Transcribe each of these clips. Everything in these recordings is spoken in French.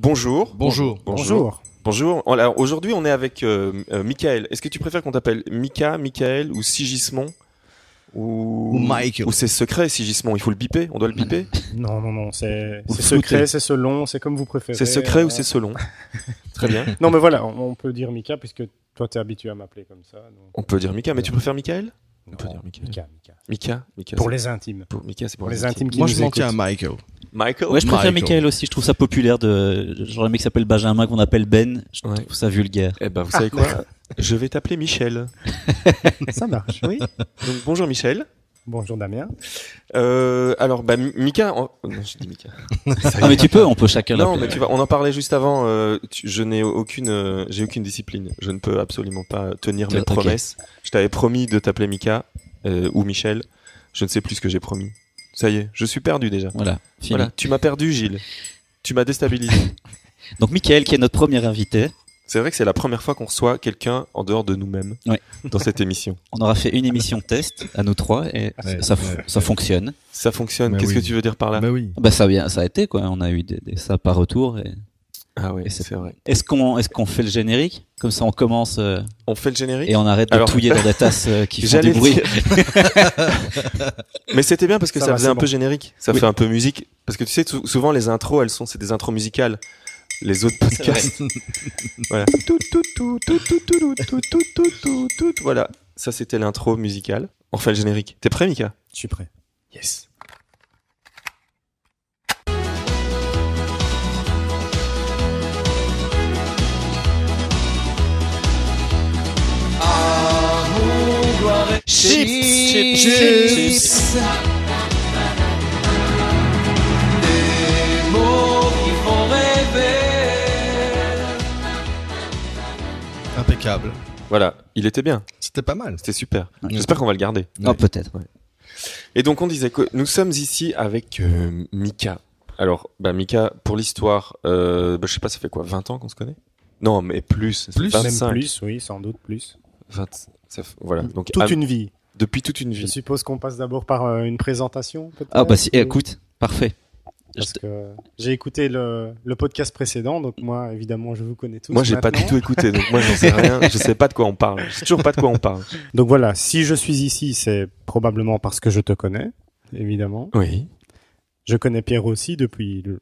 Bonjour. Bonjour. Bonjour. Bonjour. Alors, Aujourd'hui, on est avec euh, euh, Michael. Est-ce que tu préfères qu'on t'appelle Mika, Michael ou Sigismond ou, Ou Michael. Ou c'est secret, Sigismond? Il faut le biper? On doit le biper? Non, non, non, c'est secret, c'est selon, c'est comme vous préférez. C'est secret Euh, ou c'est selon? Très bien. Non, mais voilà, on on peut dire Mika, puisque toi, t'es habitué à m'appeler comme ça. donc- On peut dire Mika, mais tu préfères Michael? On peut dire Mika. Mika, Mika. Mika, Mika. Pour les intimes. pour Mika, c'est pour, Pour les intimes qui Moi, nous je m'en tiens à Michael. Michael. Ouais, je préfère Michael. Aussi. Je trouve ça populaire de genre un mec qui s'appelle Benjamin qu'on appelle Ben. Je Ouais. trouve ça vulgaire. Eh ben, vous savez quoi? Je vais t'appeler Michel. Ça marche. Oui. Donc bonjour Michel. Bonjour Damien. Euh, alors, bah, Mi- Mika. Non, je dis Mika. Ah mais tu peux, on peut chacun Non, mais tu vois, on en parlait juste avant. euh, tu- je n'ai aucune, euh, j'ai aucune discipline. Je ne peux absolument pas tenir mes promesses. Je t'avais promis de t'appeler Mika euh, ou Michel. Je ne sais plus ce que j'ai promis. Ça y est, je suis perdu déjà. Voilà, fini. Voilà, tu m'as perdu, Gilles. Tu m'as déstabilisé. Donc Michael qui est notre premier invité. C'est vrai que c'est la première fois qu'on reçoit quelqu'un en dehors de nous-mêmes Ouais. dans cette émission. On aura fait une émission test à nous trois et Ouais, ça, ouais. ça fonctionne. Ça fonctionne. Bah Qu'est-ce oui. que tu veux dire par là? Bah oui. Bah ça ça a été quoi. On a eu des, des ça par retour. Et... Ah ouais, Et c'est- vrai. Est-ce qu'on est-ce qu'on fait le générique? Comme ça on commence euh, On fait le générique? et on arrête de Alors- touiller dans des tasses euh, qui font du bruit. dire. Mais c'était bien parce que Ça ça, va, faisait un bon. peu générique. Ça Oui. fait un peu musique. Parce que tu sais, sou- souvent les intros, elles sont, c'est des intros musicales. Les autres podcasts. voilà. Tout, tout, tout, tout, tout, tout, tout, tout, tout, tout, tout. Voilà. Ça, c'était l'intro musicale. On fait le générique. T'es prêt, Mika? Je suis prêt. Yes. Chips, chips, chips. Voilà. Il était bien. C'était pas mal. C'était super. Ouais. J'espère qu'on va le garder. Oh peut-être. Et donc on disait que nous sommes ici avec euh, Mika. Alors, bah Mika, pour l'histoire, euh, bah, je sais pas, ça fait quoi, 20 ans qu'on se connaît? Non, mais plus, Plus, Même 25, plus, oui, sans doute plus. 20, ça fait- voilà. Donc Toute une vie. depuis toute une Je vie. suppose qu'on passe d'abord par euh, une présentation. Ah bah si, ou- écoute, parfait. Parce que j'ai écouté le, le podcast précédent, donc moi, évidemment, je vous connais tous. Moi, j'ai pas du tout écouté, donc moi, j'en sais rien. Je sais pas de quoi on parle. Je sais toujours pas de quoi on parle. Donc voilà, si je suis ici, c'est probablement parce que je te connais, évidemment. Oui. Je connais Pierre aussi depuis le-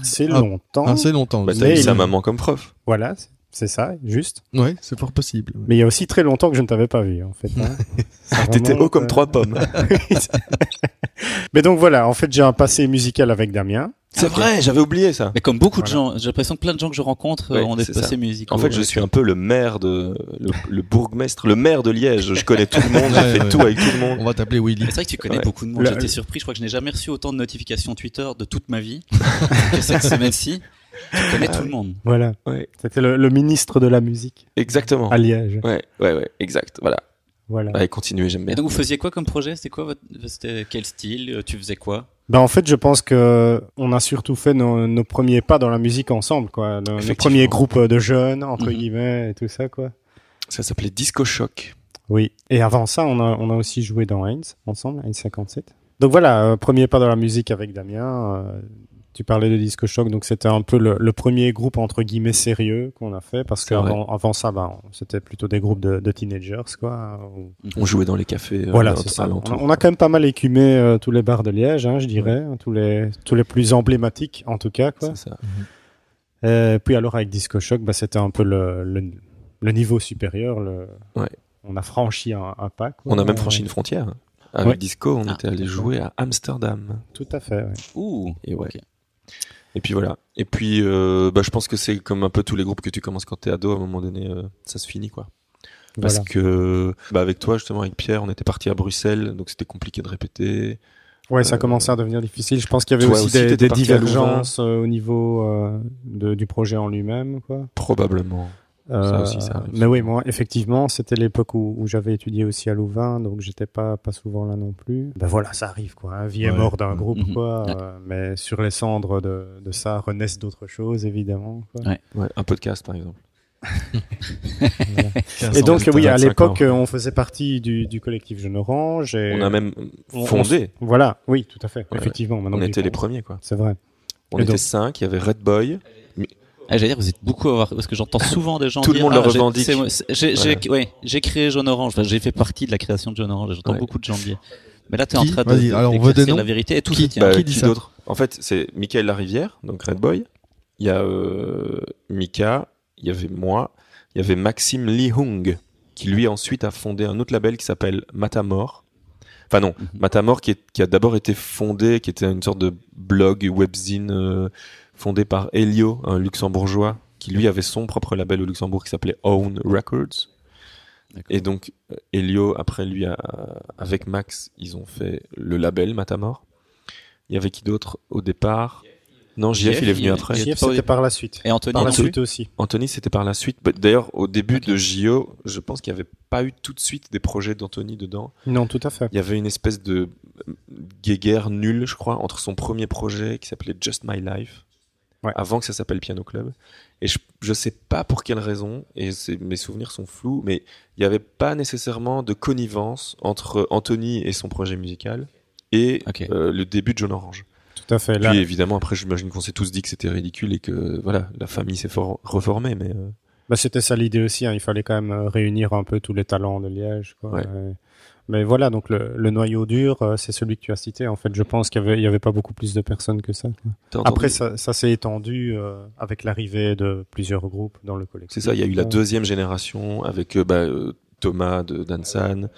assez Ah, longtemps. Assez longtemps. Bah, t'as eu il- sa maman comme prof. Voilà, c'est- ça, juste. Ouais, c'est fort possible. Mais il y a aussi très longtemps que je ne t'avais pas vu, en fait. hein. T'étais haut comme euh, trois pommes. Mais donc voilà, en fait, j'ai un passé musical avec Damien. C'est vrai, j'avais oublié ça. Mais comme beaucoup de gens, j'ai l'impression que plein de gens que je rencontre euh, Ouais, ont des passés musicaux. En fait, je suis un peu le maire de, le, le bourgmestre, le maire de Liège. Je connais tout le monde, j'ai Ouais, fait ouais. tout avec tout le monde. On va t'appeler Willy. C'est vrai que tu connais Ouais. beaucoup de monde. J'étais surpris. Je crois que je n'ai jamais reçu autant de notifications Twitter de toute ma vie que cette semaine-ci. Tu connais Ah tout le monde. Voilà. Ouais. C'était le, le ministre de la musique Exactement. à Liège. Ouais, ouais, ouais, exact. Voilà. Voilà. Allez, continuez, j'aime Et bien. donc vous faisiez quoi comme projet? C'était quoi votre... C'était quel style? Euh, Tu faisais quoi? Ben en fait, je pense que on a surtout fait nos, nos premiers pas dans la musique ensemble, quoi. Nos, nos premiers groupes de jeunes, entre Mhm. guillemets, et tout ça, quoi. Ça s'appelait Disco Shock. Oui. Et avant ça, on a, on a aussi joué dans Heinz, ensemble, Heinz 57. Donc voilà, euh, premier pas dans la musique avec Damien. euh, tu parlais de Disco Shock, donc c'était un peu le, le premier groupe entre guillemets sérieux qu'on a fait, parce qu'avant avant ça, ben, c'était plutôt des groupes de, de teenagers, quoi. On jouait dans les cafés. euh, Voilà, c'est ça. On a, on a quand même pas mal écumé euh, tous les bars de Liège, hein, je dirais, tous les tous les plus emblématiques en tout cas, quoi. C'est ça. Euh, puis alors avec Disco Shock, bah, c'était un peu le, le, le niveau supérieur. Le... Ouais. On a franchi un, un pas. quoi. On a même franchi une frontière. Avec Ouais. Disco, on Ah, était allé jouer à Amsterdam. Tout à fait. ouais. Ouh. Et ouais. Et puis voilà. Et puis, euh, bah, je pense que c'est comme un peu tous les groupes que tu commences quand t'es ado. À un moment donné, euh, ça se finit, quoi. Parce Voilà. que, bah, avec toi, justement, avec Pierre, on était parti à Bruxelles, donc c'était compliqué de répéter. Ouais, ça Euh, commençait à devenir difficile. Je pense qu'il y avait aussi, aussi, des, des divergences euh, au niveau euh, de, du projet en lui-même, quoi. Probablement. Euh, aussi, ça arrive mais oui, moi, effectivement, c'était l'époque où, où j'avais étudié aussi à Louvain, donc j'étais pas pas souvent là non plus. Ben voilà, ça arrive, quoi. Un vie est Ouais. mort d'un groupe, Mhm. quoi. Ouais. euh, mais sur les cendres de, de ça renaissent d'autres choses, évidemment. Quoi. Ouais. Ouais, un podcast, par exemple. Et donc, oui, à 25 l'époque, on faisait partie du, du collectif Jeune Orange. Et On a même on- fondé. on- voilà, oui, tout à fait. Effectivement, On était les premiers, quoi. C'est vrai. On Et était donc- cinq. Il y avait Red Boy, Ah, j'allais dire, vous êtes beaucoup à avoir, parce que j'entends souvent des gens Tout le monde le ah, j'ai- revendique. J'ai, ouais, créé Jaune Orange. Enfin, j'ai fait partie de la création de Jaune Orange. J'entends Ouais. beaucoup de gens le dire. Mais là, t'es en Qui train de, alors, on veut d'éclaircir des noms la vérité et tout Qui. Bah, Qui dit qui d'autre? En fait, c'est Michael Larivière, donc Red Boy. Il y a euh, Mika, il y avait moi, il y avait Maxime Lee Hung, qui lui ensuite a fondé un autre label qui s'appelle Matamor. Enfin non, Mhm. Matamor qui, est- qui a d'abord été fondé, qui était une sorte de blog, webzine euh, fondé par Elio, un luxembourgeois, qui lui avait son propre label au Luxembourg qui s'appelait Own Records. Et donc euh, Elio, après lui, a- avec Max, ils ont fait le label Matamor. Il y avait qui d'autre au départ? Non, JF, il est venu il- après. JF, c'était par la suite. Et Anthony, Par la non suite plus aussi. Anthony, c'était par la suite. Bah, D'ailleurs, au début de JO, je pense qu'il n'y avait pas eu tout de suite des projets d'Anthony dedans. Non, tout à fait. Il y avait une espèce de guéguerre nulle, je crois, entre son premier projet qui s'appelait Just My Life, Ouais. avant que ça s'appelle Piano Club. Et je, je sais pas pour quelle raison, et c'est- mes souvenirs sont flous, mais il n'y avait pas nécessairement de connivence entre Anthony et son projet musical et euh, le début de John Orange. Tout à fait. Là, Puis évidemment, après, j'imagine qu'on s'est tous dit que c'était ridicule et que voilà, la famille s'est for- reformée, mais euh, bah, c'était ça l'idée aussi. hein. Il fallait quand même euh, réunir un peu tous les talents de Liège. Quoi. Ouais. Et- Mais voilà, donc le, le noyau dur, euh, c'est celui que tu as cité. En fait, je pense qu'il y avait, il y avait pas beaucoup plus de personnes que ça. Après, ça, ça s'est étendu euh, avec l'arrivée de plusieurs groupes dans le collectif. C'est ça, il y a eu la deuxième génération avec euh, bah, euh, Thomas de Dansan,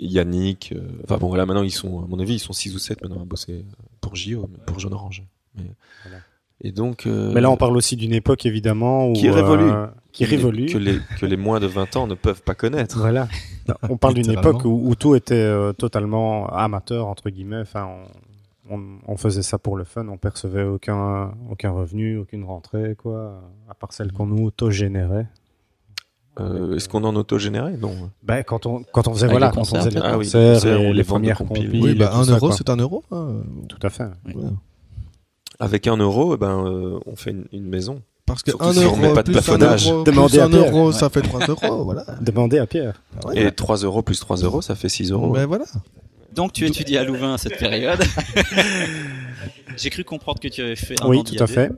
Yannick. euh, Enfin bon, voilà, maintenant ils sont, à mon avis, ils sont 6 ou 7 maintenant à bosser pour JO, pour Jaune Orange. Mais- Voilà. Et donc. euh, Mais là, on parle aussi d'une époque, évidemment, où, Qui révolue. euh, qui que les- révolue. Que les, que les moins de 20 ans ne peuvent pas connaître. Voilà. On parle d'une époque où, où tout était euh, totalement amateur entre guillemets. Enfin, on, on, on faisait ça pour le fun. On percevait aucun aucun revenu, aucune rentrée, quoi, à part celle qu'on nous auto-générait. Euh, Est-ce qu'on en auto-générait Non. Ben quand on quand on faisait Avec voilà, les quand on concerts, faisait les Ah oui, les concerts, concerts les, ou les premières compiles. compiles, Oui, et bah, un euro, c'est un euro. hein. tout à fait. Oui. Voilà. Avec un euro, eh ben, euh, on fait une, une maison. Parce que Surtout 1 si on euro met pas de plus un plafonnage. euro, Demandez à un Pierre. euro, Ouais. ça fait 3 euros, voilà. Demandez à Pierre. Ah ouais. Et 3 euros plus 3 euros, ça fait 6 euros. Ben voilà. Donc, tu étudies à Louvain à cette période. J'ai cru comprendre que tu avais fait un oui, an tout à fait.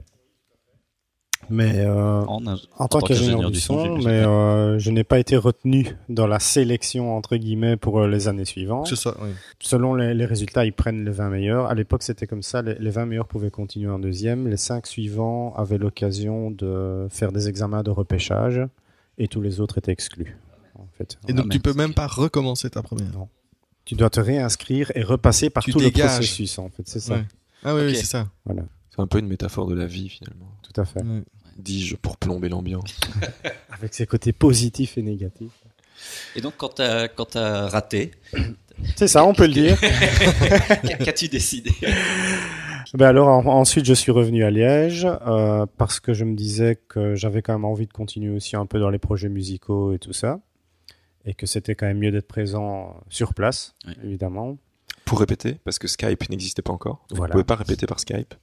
Mais euh, En, tant qu'ingénieur du son, mais euh, je n'ai pas été retenu dans la sélection entre guillemets pour euh, les années suivantes. C'est ça, oui. Selon les, les résultats, ils prennent les 20 meilleurs. À l'époque, c'était comme ça. Les, les 20 meilleurs pouvaient continuer en deuxième. Les 5 suivants avaient l'occasion de faire des examens de repêchage et tous les autres étaient exclus. En fait. Et donc, mais tu peux même pas recommencer ta première. Non. Tu dois te réinscrire et repasser par Tu tout dégages. le processus, en fait. C'est ça. Ouais. Ah oui, c'est ça. C'est un peu une métaphore de la vie, finalement. Tout à fait. Ouais. Dis-je pour plomber l'ambiance. Avec ses côtés positifs et négatifs. Et donc, quand t'as, quand t'as raté, C'est ça, on peut le dire. qu'a- qu'as-tu décidé? Ben alors en- ensuite je suis revenu à Liège euh, parce que je me disais que j'avais quand même envie de continuer aussi un peu dans les projets musicaux et tout ça et que c'était quand même mieux d'être présent sur place Oui. évidemment. Pour répéter, parce que Skype n'existait pas encore. Donc Voilà. Vous pouvez pas répéter par Skype.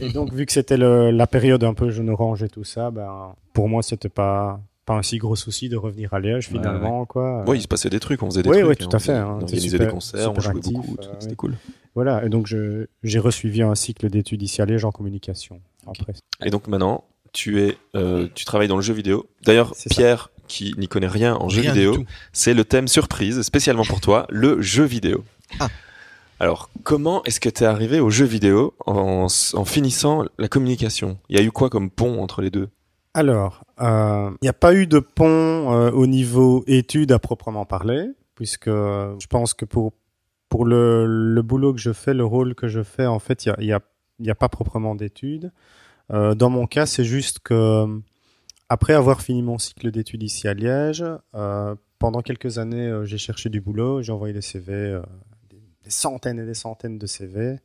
Et donc vu que c'était la période un peu jeune orange et tout ça, ben pour moi c'était pas pas un si gros souci de revenir à Liège Ouais, finalement quoi. Oui, il se passait des trucs, on faisait des Oui, trucs. oui, hein, tout à on fait, faisait- hein. On organisait super- des concerts, on jouait actif, beaucoup, euh, c'était cool. Voilà et donc je j'ai resuivi un cycle d'études ici à Liège en communication. Et donc maintenant, tu es, euh, tu travailles dans le jeu vidéo. D'ailleurs, ça. Pierre, qui n'y connaît rien en jeu Rien vidéo, c'est le thème surprise, spécialement pour toi, le jeu vidéo. Ah. Alors, comment est-ce que tu es arrivé au jeu vidéo en, finissant la communication? Il y a eu quoi comme pont entre les deux? Alors, euh, il n'y a pas eu de pont euh, au niveau études à proprement parler, puisque euh, je pense que pour pour le, le boulot que je fais, le rôle que je fais, en fait, il y a, y a, y a pas proprement d'études. Euh, dans mon cas, c'est juste que après avoir fini mon cycle d'études ici à Liège, pendant quelques années, j'ai cherché du boulot, j'ai envoyé des CV, des, centaines et des centaines de CV.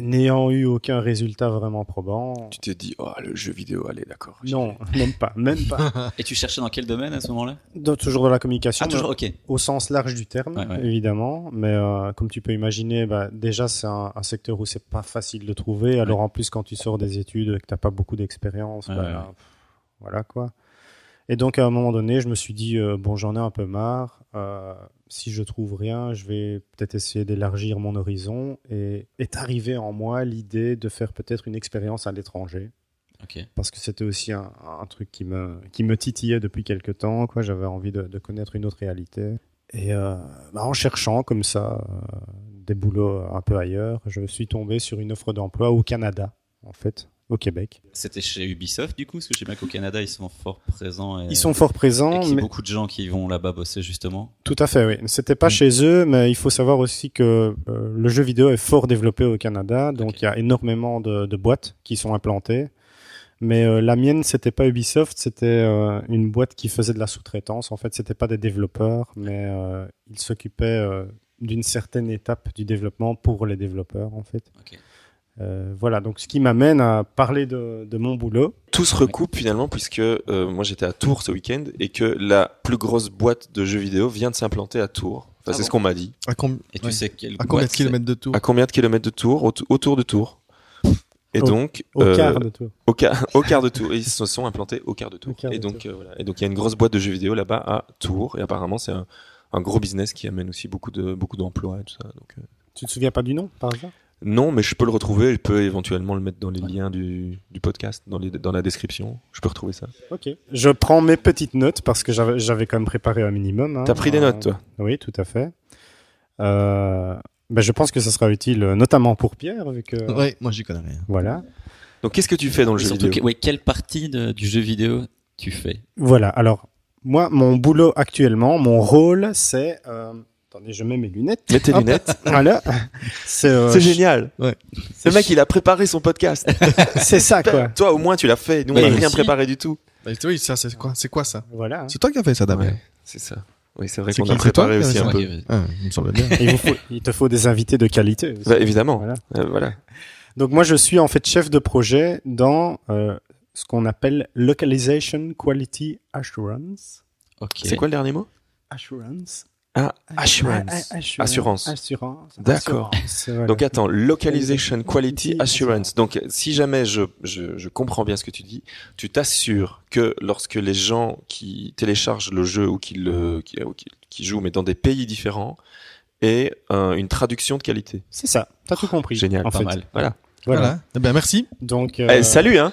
N'ayant eu aucun résultat vraiment probant, Tu t'es dit, oh, le jeu vidéo, allez, d'accord. non, même pas, même pas. Et tu cherchais dans quel domaine à ce moment-là? Toujours dans la communication, Ah, toujours, ok. au sens large du terme, Ouais, ouais. évidemment. Mais euh, comme tu peux imaginer, bah, déjà c'est un, un secteur où c'est pas facile de trouver. Alors en plus, quand tu sors des études et que t'as pas beaucoup d'expérience, Ouais, bah, pff, voilà quoi. Et donc à un moment donné, je me suis dit euh, bon, j'en ai un peu marre. Euh, si je trouve rien, je vais peut-être essayer d'élargir mon horizon. Et est arrivé en moi l'idée de faire peut-être une expérience à l'étranger. Parce que c'était aussi un, un truc qui me, qui me titillait depuis quelque temps. Quoi. J'avais envie de, de connaître une autre réalité. Et euh, bah, en cherchant comme ça euh, des boulots un peu ailleurs, je suis tombé sur une offre d'emploi au Canada, en fait, au Québec. C'était chez Ubisoft du coup, parce que je sais bien qu'au Canada ils sont fort présents. Et, Ils sont fort et présents, qu'il y a mais beaucoup de gens qui vont là-bas bosser justement. tout à fait, oui. C'était pas Mm. chez eux, mais il faut savoir aussi que euh, le jeu vidéo est fort développé au Canada, donc il y a énormément de, de boîtes qui sont implantées. Mais euh, la mienne, c'était pas Ubisoft, c'était euh, une boîte qui faisait de la sous-traitance. En fait, c'était pas des développeurs, mais ils s'occupaient d'une certaine étape du développement pour les développeurs, en fait. Ok. Euh, voilà, donc ce qui m'amène à parler de, de mon boulot. Tout se recoupe finalement puisque euh, moi j'étais à Tours ce week-end et que la plus grosse boîte de jeux vidéo vient de s'implanter à Tours. Enfin, Ah c'est bon ce qu'on m'a dit. À, com- Et tu ouais. sais à combien de kilomètres de tour À combien de kilomètres de Tours Aut- Autour de Tours. Et Au- donc, Au euh, quart de tout. au, quart, au quart de Tours. Et ils se sont implantés au quart de Tours. Quart et de donc, euh, voilà. Et donc, il y a une grosse boîte de jeux vidéo là-bas à Tours. Et apparemment, c'est un, un gros business qui amène aussi beaucoup de beaucoup d'emplois et tout ça. Donc, euh, Tu te souviens pas du nom, par hasard? Non, mais je peux le retrouver. Je peux éventuellement le mettre dans les liens du, du podcast, dans, les, dans la description. Je peux retrouver ça. Ok. Je prends mes petites notes parce que j'avais j'avais quand même préparé un minimum. hein. T'as pris des Euh, notes, toi Oui, tout à fait. Euh, ben, je pense que ça sera utile, euh, notamment pour Pierre, vu que Ouais, moi j'y connais rien. voilà. Donc, qu'est-ce que tu fais dans le Et jeu vidéo que- ouais, quelle partie de- du jeu vidéo tu fais? Voilà. Alors, moi, mon boulot actuellement, mon rôle, c'est. euh, Attendez, je mets mes lunettes. Mets tes Hop. lunettes. Voilà. C'est euh, C'est génial. Ouais. Ce mec, il a préparé son podcast. C'est ça, quoi. Toi, au moins, tu l'as fait. Nous, on n'a rien aussi- préparé du tout. Bah, oui, ça c'est quoi C'est quoi ça Voilà. C'est toi qui as fait ça d'abord Ouais, c'est ça. Oui, c'est vrai C'est qu'on a toi préparé aussi un peu. Ah, il me semble bien. Et il, vous faut- il te faut des invités de qualité. aussi. Bah, évidemment. Voilà. Euh, voilà. Donc moi, je suis en fait chef de projet dans euh, ce qu'on appelle Localization Quality Assurance. ok. C'est quoi le dernier mot? Assurance. Ah, assurance. Ah, ah, Assurance. Assurance. D'accord. Assurance, voilà. Donc attends, Localization Quality Assurance. Donc si jamais je, je, je comprends bien ce que tu dis, tu t'assures que lorsque les gens qui téléchargent le jeu ou qui le qui, ou qui, qui jouent mais dans des pays différents aient euh, une traduction de qualité. c'est ça. T'as tout compris. Génial, en pas fait. mal. Voilà. Voilà. Voilà. Eh ben merci. Donc, euh, Eh, salut hein.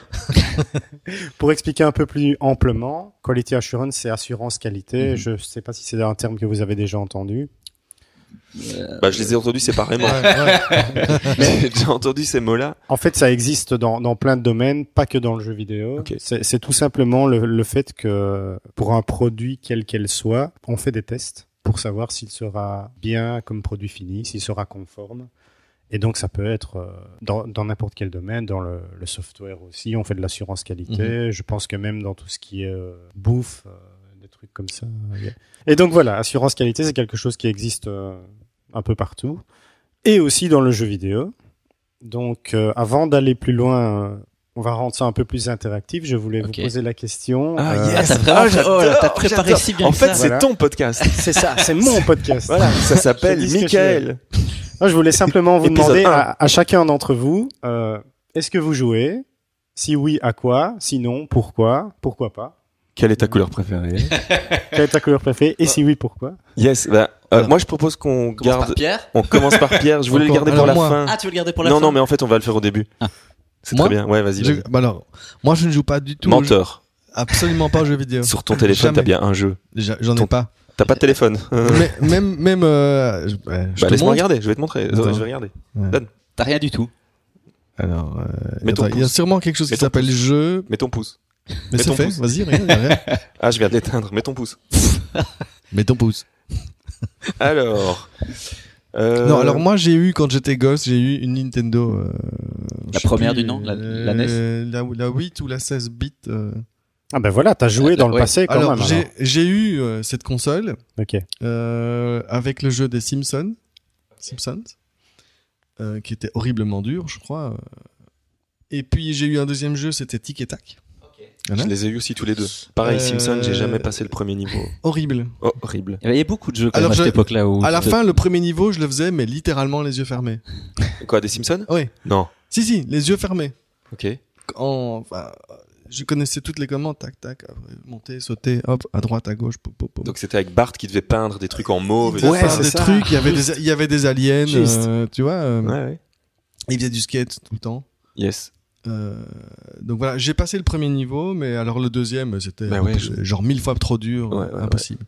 pour expliquer un peu plus amplement, Quality Assurance, c'est assurance qualité. Mhm. Je ne sais pas si c'est un terme que vous avez déjà entendu. Bah je les ai entendus séparément. Ouais, ouais. J'ai déjà entendu ces mots-là. En fait, ça existe dans, dans plein de domaines, pas que dans le jeu vidéo. C'est tout simplement le, le fait que pour un produit quel qu'elle soit, on fait des tests pour savoir s'il sera bien comme produit fini, s'il sera conforme. Et donc, ça peut être euh, dans dans n'importe quel domaine, dans le, le software aussi, on fait de l'assurance qualité. Je pense que même dans tout ce qui est euh, bouffe, euh, des trucs comme ça. Et donc voilà, assurance qualité, c'est quelque chose qui existe euh, un peu partout. Et aussi dans le jeu vidéo. Donc, euh, avant d'aller plus loin, euh, on va rendre ça un peu plus interactif. Je voulais vous poser la question. Ah, Euh, yes. Ah, t'as vraiment- Ah, j'adore, oh t'as préparé si bien En que fait, c'est Voilà. ton podcast. C'est ça, c'est mon podcast. Voilà, ça s'appelle Je Moi, je voulais simplement vous demander à, à chacun d'entre vous, euh, est-ce que vous jouez? Si oui, à quoi? Sinon, pourquoi? Pourquoi pas? Quelle est ta couleur préférée? Quelle est ta couleur préférée? Et si oui, pourquoi? Yes, bah, euh, moi je propose qu'on Commence garde. par Pierre. On commence par Pierre. Je voulais le garder pour la moi. fin. Ah, tu veux le garder pour la non, fin non, mais en fait, on va le faire au début. Ah. C'est très bien. Ouais, vas-y. Je- bah alors, moi je ne joue pas du tout. Menteur. Absolument pas aux jeux vidéo. Sur ton téléphone, t'as bien un jeu. J'en ai Ton- pas. T'as pas de téléphone. Mais- même, même, euh, je, ouais, je bah, laisse-moi regarder. Je vais te montrer. Attends. Je vais regarder. T'as rien du tout. Alors, euh, Mets ton attends, il y a pouce. sûrement quelque chose Mets qui ton s'appelle pouce. jeu. Mets ton pouce. Mais Mets c'est ton fait. pouce. Vas-y, regarde, regarde. Ah, je viens de l'éteindre. Mets ton pouce. Mets ton pouce. Alors. euh, Non, alors moi j'ai eu quand j'étais gosse, j'ai eu une Nintendo. euh, La première plus, du nom, la- la NES? la, la 8 ou la 16 bits. euh. Ah ben voilà, t'as joué Euh, dans le ouais. passé quand Alors même. j'ai alors. j'ai eu euh, cette console Ok. euh, avec le jeu des Simpsons, Simpsons, euh, qui était horriblement dur, je crois. Et puis j'ai eu un deuxième jeu, c'était Tic et Tac. Voilà. Je les ai eu aussi tous les deux. Pareil, Euh, Simpson, j'ai jamais passé le premier niveau. Horrible. Oh, horrible. Il y avait beaucoup de jeux quand Alors, même à je- cette époque-là où. À la fin, le premier niveau, je le faisais, mais littéralement les yeux fermés. Quoi, des Simpsons? Oui. Non. Si, si, les yeux fermés. Ok. En, enfin, je connaissais toutes les commandes, tac, tac, après, monter, sauter, hop, à droite, à gauche, pop, pop, pop. Donc c'était avec Bart qui devait peindre des trucs en mauve. et Il Ouais, des ça. trucs, il y avait des, il y avait des aliens, euh, tu vois. euh, Ouais, ouais. Il faisait du skate tout le temps. Yes. Euh, donc voilà, j'ai passé le premier niveau, mais alors le deuxième, c'était Bah ouais, je- genre mille fois trop dur, Ouais, ouais, impossible.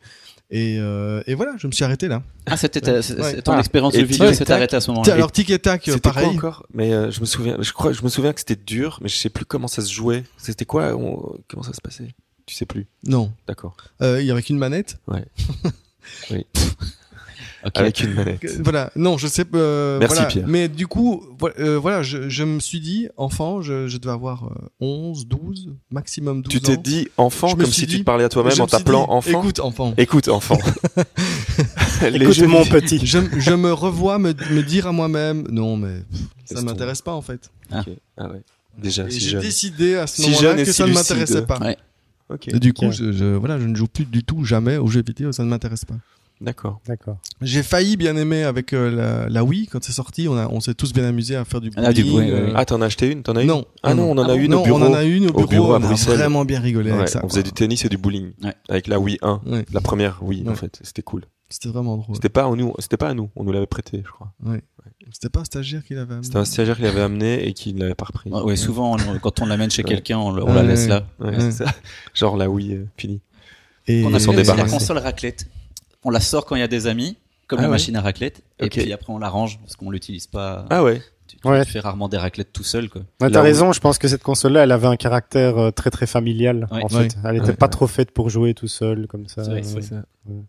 Et, euh, et voilà, je me suis arrêté là. Ah, c'était Ouais. ton Ah. expérience de vidéo s'est arrêtée à ce Tiens, moment-là. alors tic et tac, euh, C'était quoi pareil. encore? Mais euh, je me souviens, je crois, je me souviens que c'était dur, mais je sais plus comment ça se jouait. C'était quoi on- Comment ça se passait? Tu sais plus? Non, D'accord. Euh, il y avait qu'une manette. Avec une manette. Que- Voilà, non, je sais. Euh, Merci, voilà. Pierre. Mais du coup, voilà, euh, voilà je, je me suis dit, enfant, je, je devais avoir euh, 11, 12, maximum 12 Tu ans. t'es dit enfant Je comme si tu dit- te parlais à toi-même me en t'appelant enfant. Écoute, enfant. Écoute, enfant. Les Écoute mon petit. Je, je me revois me, me dire à moi-même, non, mais pff, ça m'intéresse pas en fait. Ah ouais. Déjà, Et si j'ai décidé à ce Si moment-là que si ça ne m'intéressait pas. Ouais. Et du coup, je- voilà, je ne joue plus du tout jamais aux jeux vidéo, ça ne m'intéresse pas. D'accord. D'accord. J'ai failli bien aimer avec euh, la, la Wii quand c'est sorti. On, a, on s'est tous bien amusés à faire du Ah, du bruit, euh. Ah, t'en as acheté une? T'en as une? Non. Ah non, on en Ah a bon une non, au bureau. on en a une au bureau. bureau à on a Bruxelles. vraiment bien rigolé Ouais, avec ça. on quoi. faisait du tennis et du bowling Ouais. avec la Wii 1, Ouais, la première Wii en fait. C'était cool. C'était vraiment drôle. C'était pas à nous, c'était pas à nous, on nous l'avait prêté, je crois. C'était pas un stagiaire qui l'avait amené. C'était un stagiaire qui l'avait amené et qui ne l'avait pas repris. Ouais, ouais, souvent, on- quand on l'amène chez quelqu'un, on, on la laisse ouais. là. Ouais, Ouais. c'est ça. Genre la Wii euh, finie. Et On a s'en c'est la console raclette. On la sort quand il y a des amis, comme Ah la ouais. machine à raclette, et puis après on la range parce qu'on l'utilise pas. Ah ouais. Tu, tu Ouais. fais rarement des raclettes tout seul, quoi. Ouais, t'as où- raison, je pense que cette console-là, elle avait un caractère euh, très très familial, Ouais. en fait. Ouais. Elle était Ouais, pas ouais. trop faite pour jouer tout seul, comme ça. C'est vrai, c'est ça. Ouais.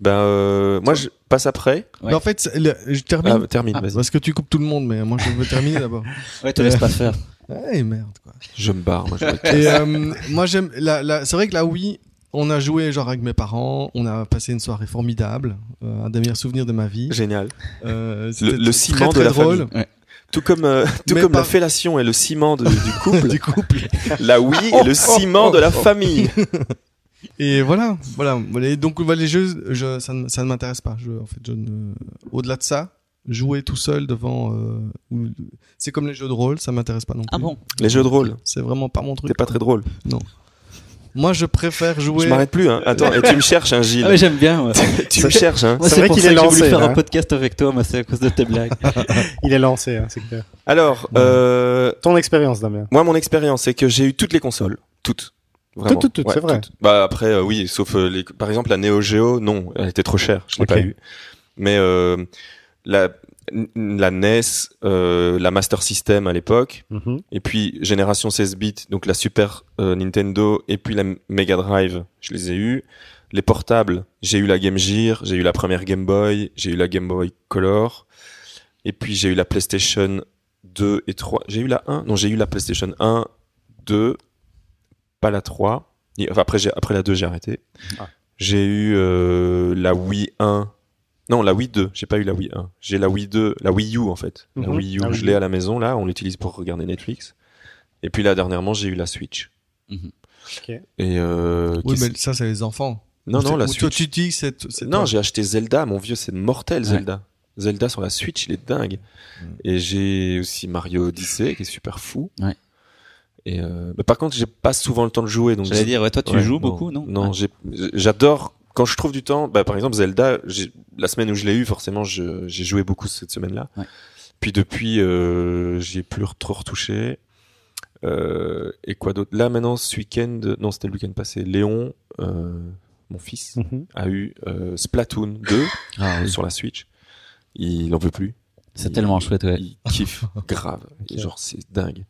Ben euh, moi je passe après. Mais en fait, le- je Ah, termine. termine, Ah, vas-y. Parce que tu coupes tout le monde, mais moi je veux terminer d'abord. Ouais, te laisse pas faire. Ouais, merde quoi. Je me barre. Moi, je me casse. Et euh, moi j'aime la, la c'est vrai que la Wii on a joué genre avec mes parents, on a passé une soirée formidable, euh, un des meilleurs souvenirs de ma vie. Génial. Euh, Le, ciment très de la drôle. famille. Ouais. Tout comme, euh, tout Mais comme la fellation est le ciment de- du couple, du couple. la Wii est le ciment de la famille. Et voilà, voilà. Et donc voilà, les jeux, je, ça, ne- ça ne m'intéresse pas. Je, en fait, je ne... au-delà de ça, jouer tout seul devant, euh, c'est comme les jeux de rôle, ça m'intéresse pas non plus. Ah bon? Les jeux de rôle, C'est vraiment pas mon truc. c'est pas très drôle. Moi, je préfère jouer. Je m'arrête plus. Hein. Attends, et tu me cherches, hein, Gilles. Ah ouais, j'aime bien. moi. tu me cherches, hein. Moi, C'est vrai qu'il est que j'ai voulu lancé, faire un podcast avec toi. Moi, c'est à cause de tes blagues. Il est lancé, hein, c'est clair. Alors, euh, Ton expérience, Damien. moi, mon expérience, c'est que j'ai eu toutes les consoles, toutes. Vraiment. Toutes, toutes, toutes, c'est vrai. Bah après, euh, oui, sauf euh, les, par exemple la Neo Geo, non, elle était trop chère, je l'ai pas eu. Mais euh, la la NES, euh, la Master System à l'époque, Mhm. et puis génération 16 bits, donc la Super euh, Nintendo et puis la Mega Drive, je les ai eu. Les portables, j'ai eu la Game Gear, j'ai eu la première Game Boy, j'ai eu la Game Boy Color, et puis j'ai eu la PlayStation 2 et 3. J'ai eu la 1 Non, j'ai eu la PlayStation 1, 2, pas la 3. Et- Enfin, après, après la 2, j'ai arrêté. Ah. J'ai eu euh, la Wii 1. Non, la Wii 2. J'ai pas eu la Wii 1. J'ai la Wii 2, la Wii U en fait. La Mhm. Wii U, Ah, je l'ai à la maison là. On l'utilise pour regarder Netflix. Et puis là, dernièrement, j'ai eu la Switch. Mhm. Ok. Et euh, Oui, qu'est-ce- mais ça, c'est les enfants. non, non, la Ou Toi, Switch. tu dis que c'est. c'est Non, toi. j'ai acheté Zelda, mon vieux, c'est mortel Ouais. Zelda. Zelda sur la Switch, il est dingue. Mm. Et j'ai aussi Mario Odyssey qui est super fou. Ouais. Et euh, mais par contre, j'ai pas souvent le temps de jouer, donc J'allais dire, ouais, toi, tu Ouais, joues beaucoup, non? Non, Ouais. j'ai- j'adore quand je trouve du temps. Bah, par exemple, Zelda, la semaine où je l'ai eu, forcément, j'ai joué beaucoup cette semaine-là. Ouais. Puis depuis, euh, j'y ai plus trop retouché. Euh, et quoi d'autre? Là, maintenant, ce week-end, non, c'était le week-end passé. Léon, euh, mon fils, Mhm. a eu euh, Splatoon 2 Ah oui. sur la Switch. Il en veut plus. C'est tellement chouette, ouais. Il kiffe grave. Genre, c'est dingue.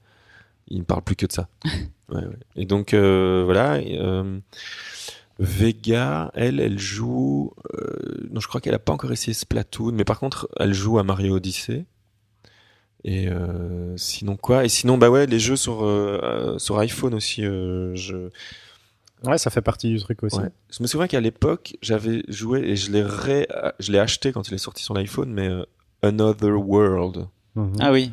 Il ne parle plus que de ça. Ouais, ouais. Et donc, euh, voilà. et, euh, Vega, elle, elle joue. Euh, non, je crois qu'elle a pas encore essayé Splatoon, mais par contre, elle joue à Mario Odyssey. Et euh, sinon quoi? Et sinon, bah ouais, les jeux sur euh, sur iPhone aussi. euh, je Ouais, ça fait partie du truc aussi. Ouais. Je me souviens qu'à l'époque, j'avais joué et je l'ai ré... je l'ai acheté quand il est sorti sur l'iPhone, mais euh, Another World. Mhm. Ah oui.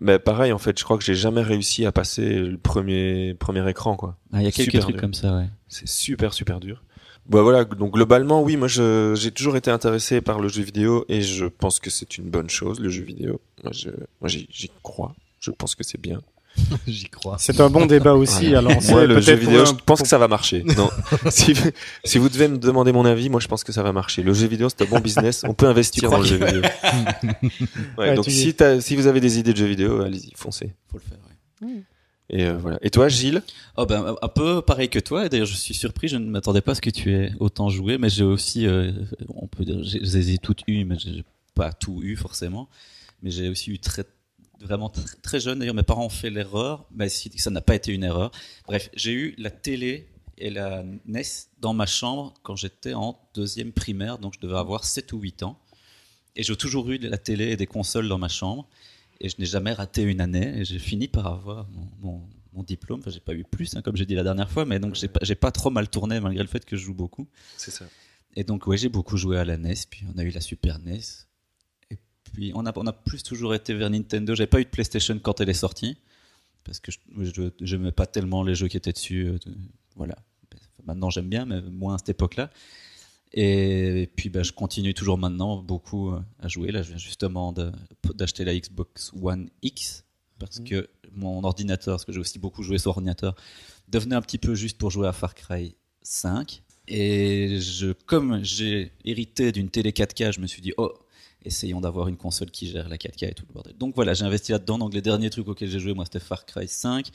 Mais pareil, en fait, je crois que j'ai jamais réussi à passer le premier premier écran, quoi. Ah, Il y a quelques Super trucs dur. comme ça, ouais. C'est super super dur. Bah voilà, donc globalement, oui, moi j'ai toujours été intéressé par le jeu vidéo et je pense que c'est une bonne chose, le jeu vidéo. Moi, j'y crois. Je pense que c'est bien. J'y crois. C'est un bon débat aussi Voilà. lancer. Moi, le jeu vidéo, un- je pense que ça va marcher. Non. si, vous- si vous devez me demander mon avis, moi, je pense que ça va marcher. Le jeu vidéo, c'est un bon business. On peut investir dans le jeu vidéo. Ouais, Ouais, donc, si vous avez des idées de jeux vidéo, allez-y, foncez. Faut le faire, ouais. Et euh, voilà. Et toi, Gilles? Oh ben un peu pareil que toi. D'ailleurs, je suis surpris. Je ne m'attendais pas à ce que tu aies autant joué, mais j'ai aussi, euh, on peut dire, j'ai- toutes eues, mais j'ai pas tout eu forcément. Mais j'ai aussi eu vraiment tr- très jeune. D'ailleurs, mes parents ont fait l'erreur, mais ça n'a pas été une erreur. Bref, j'ai eu la télé et la NES dans ma chambre quand j'étais en deuxième primaire, donc je devais avoir 7 ou 8 ans. Et j'ai toujours eu la télé et des consoles dans ma chambre. Et je n'ai jamais raté une année. Et j'ai fini par avoir mon, mon- mon diplôme. Enfin, j'ai pas eu plus, hein, comme j'ai dit la dernière fois, mais donc j'ai pas, j'ai pas trop mal tourné malgré le fait que je joue beaucoup. C'est ça. Et donc, ouais, j'ai beaucoup joué à la NES. Puis on a eu la Super NES. Et puis on a, on a plus toujours été vers Nintendo. J'avais pas eu de PlayStation quand elle est sortie. Parce que je n'aimais pas tellement les jeux qui étaient dessus. euh, voilà. Maintenant, j'aime bien, mais moins à cette époque-là. Et puis ben, je continue toujours maintenant beaucoup euh, à jouer. Là, je viens justement d'acheter la Xbox One X parce que mon ordinateur, parce que j'ai aussi beaucoup joué sur ordinateur, devenait un petit peu juste pour jouer à Far Cry 5. Et je, comme j'ai hérité d'une télé 4K, je me suis dit, oh, essayons d'avoir une console qui gère la 4K et tout le bordel. Donc voilà, j'ai investi là-dedans. Donc les derniers trucs auxquels j'ai joué, moi, c'était Far Cry 5.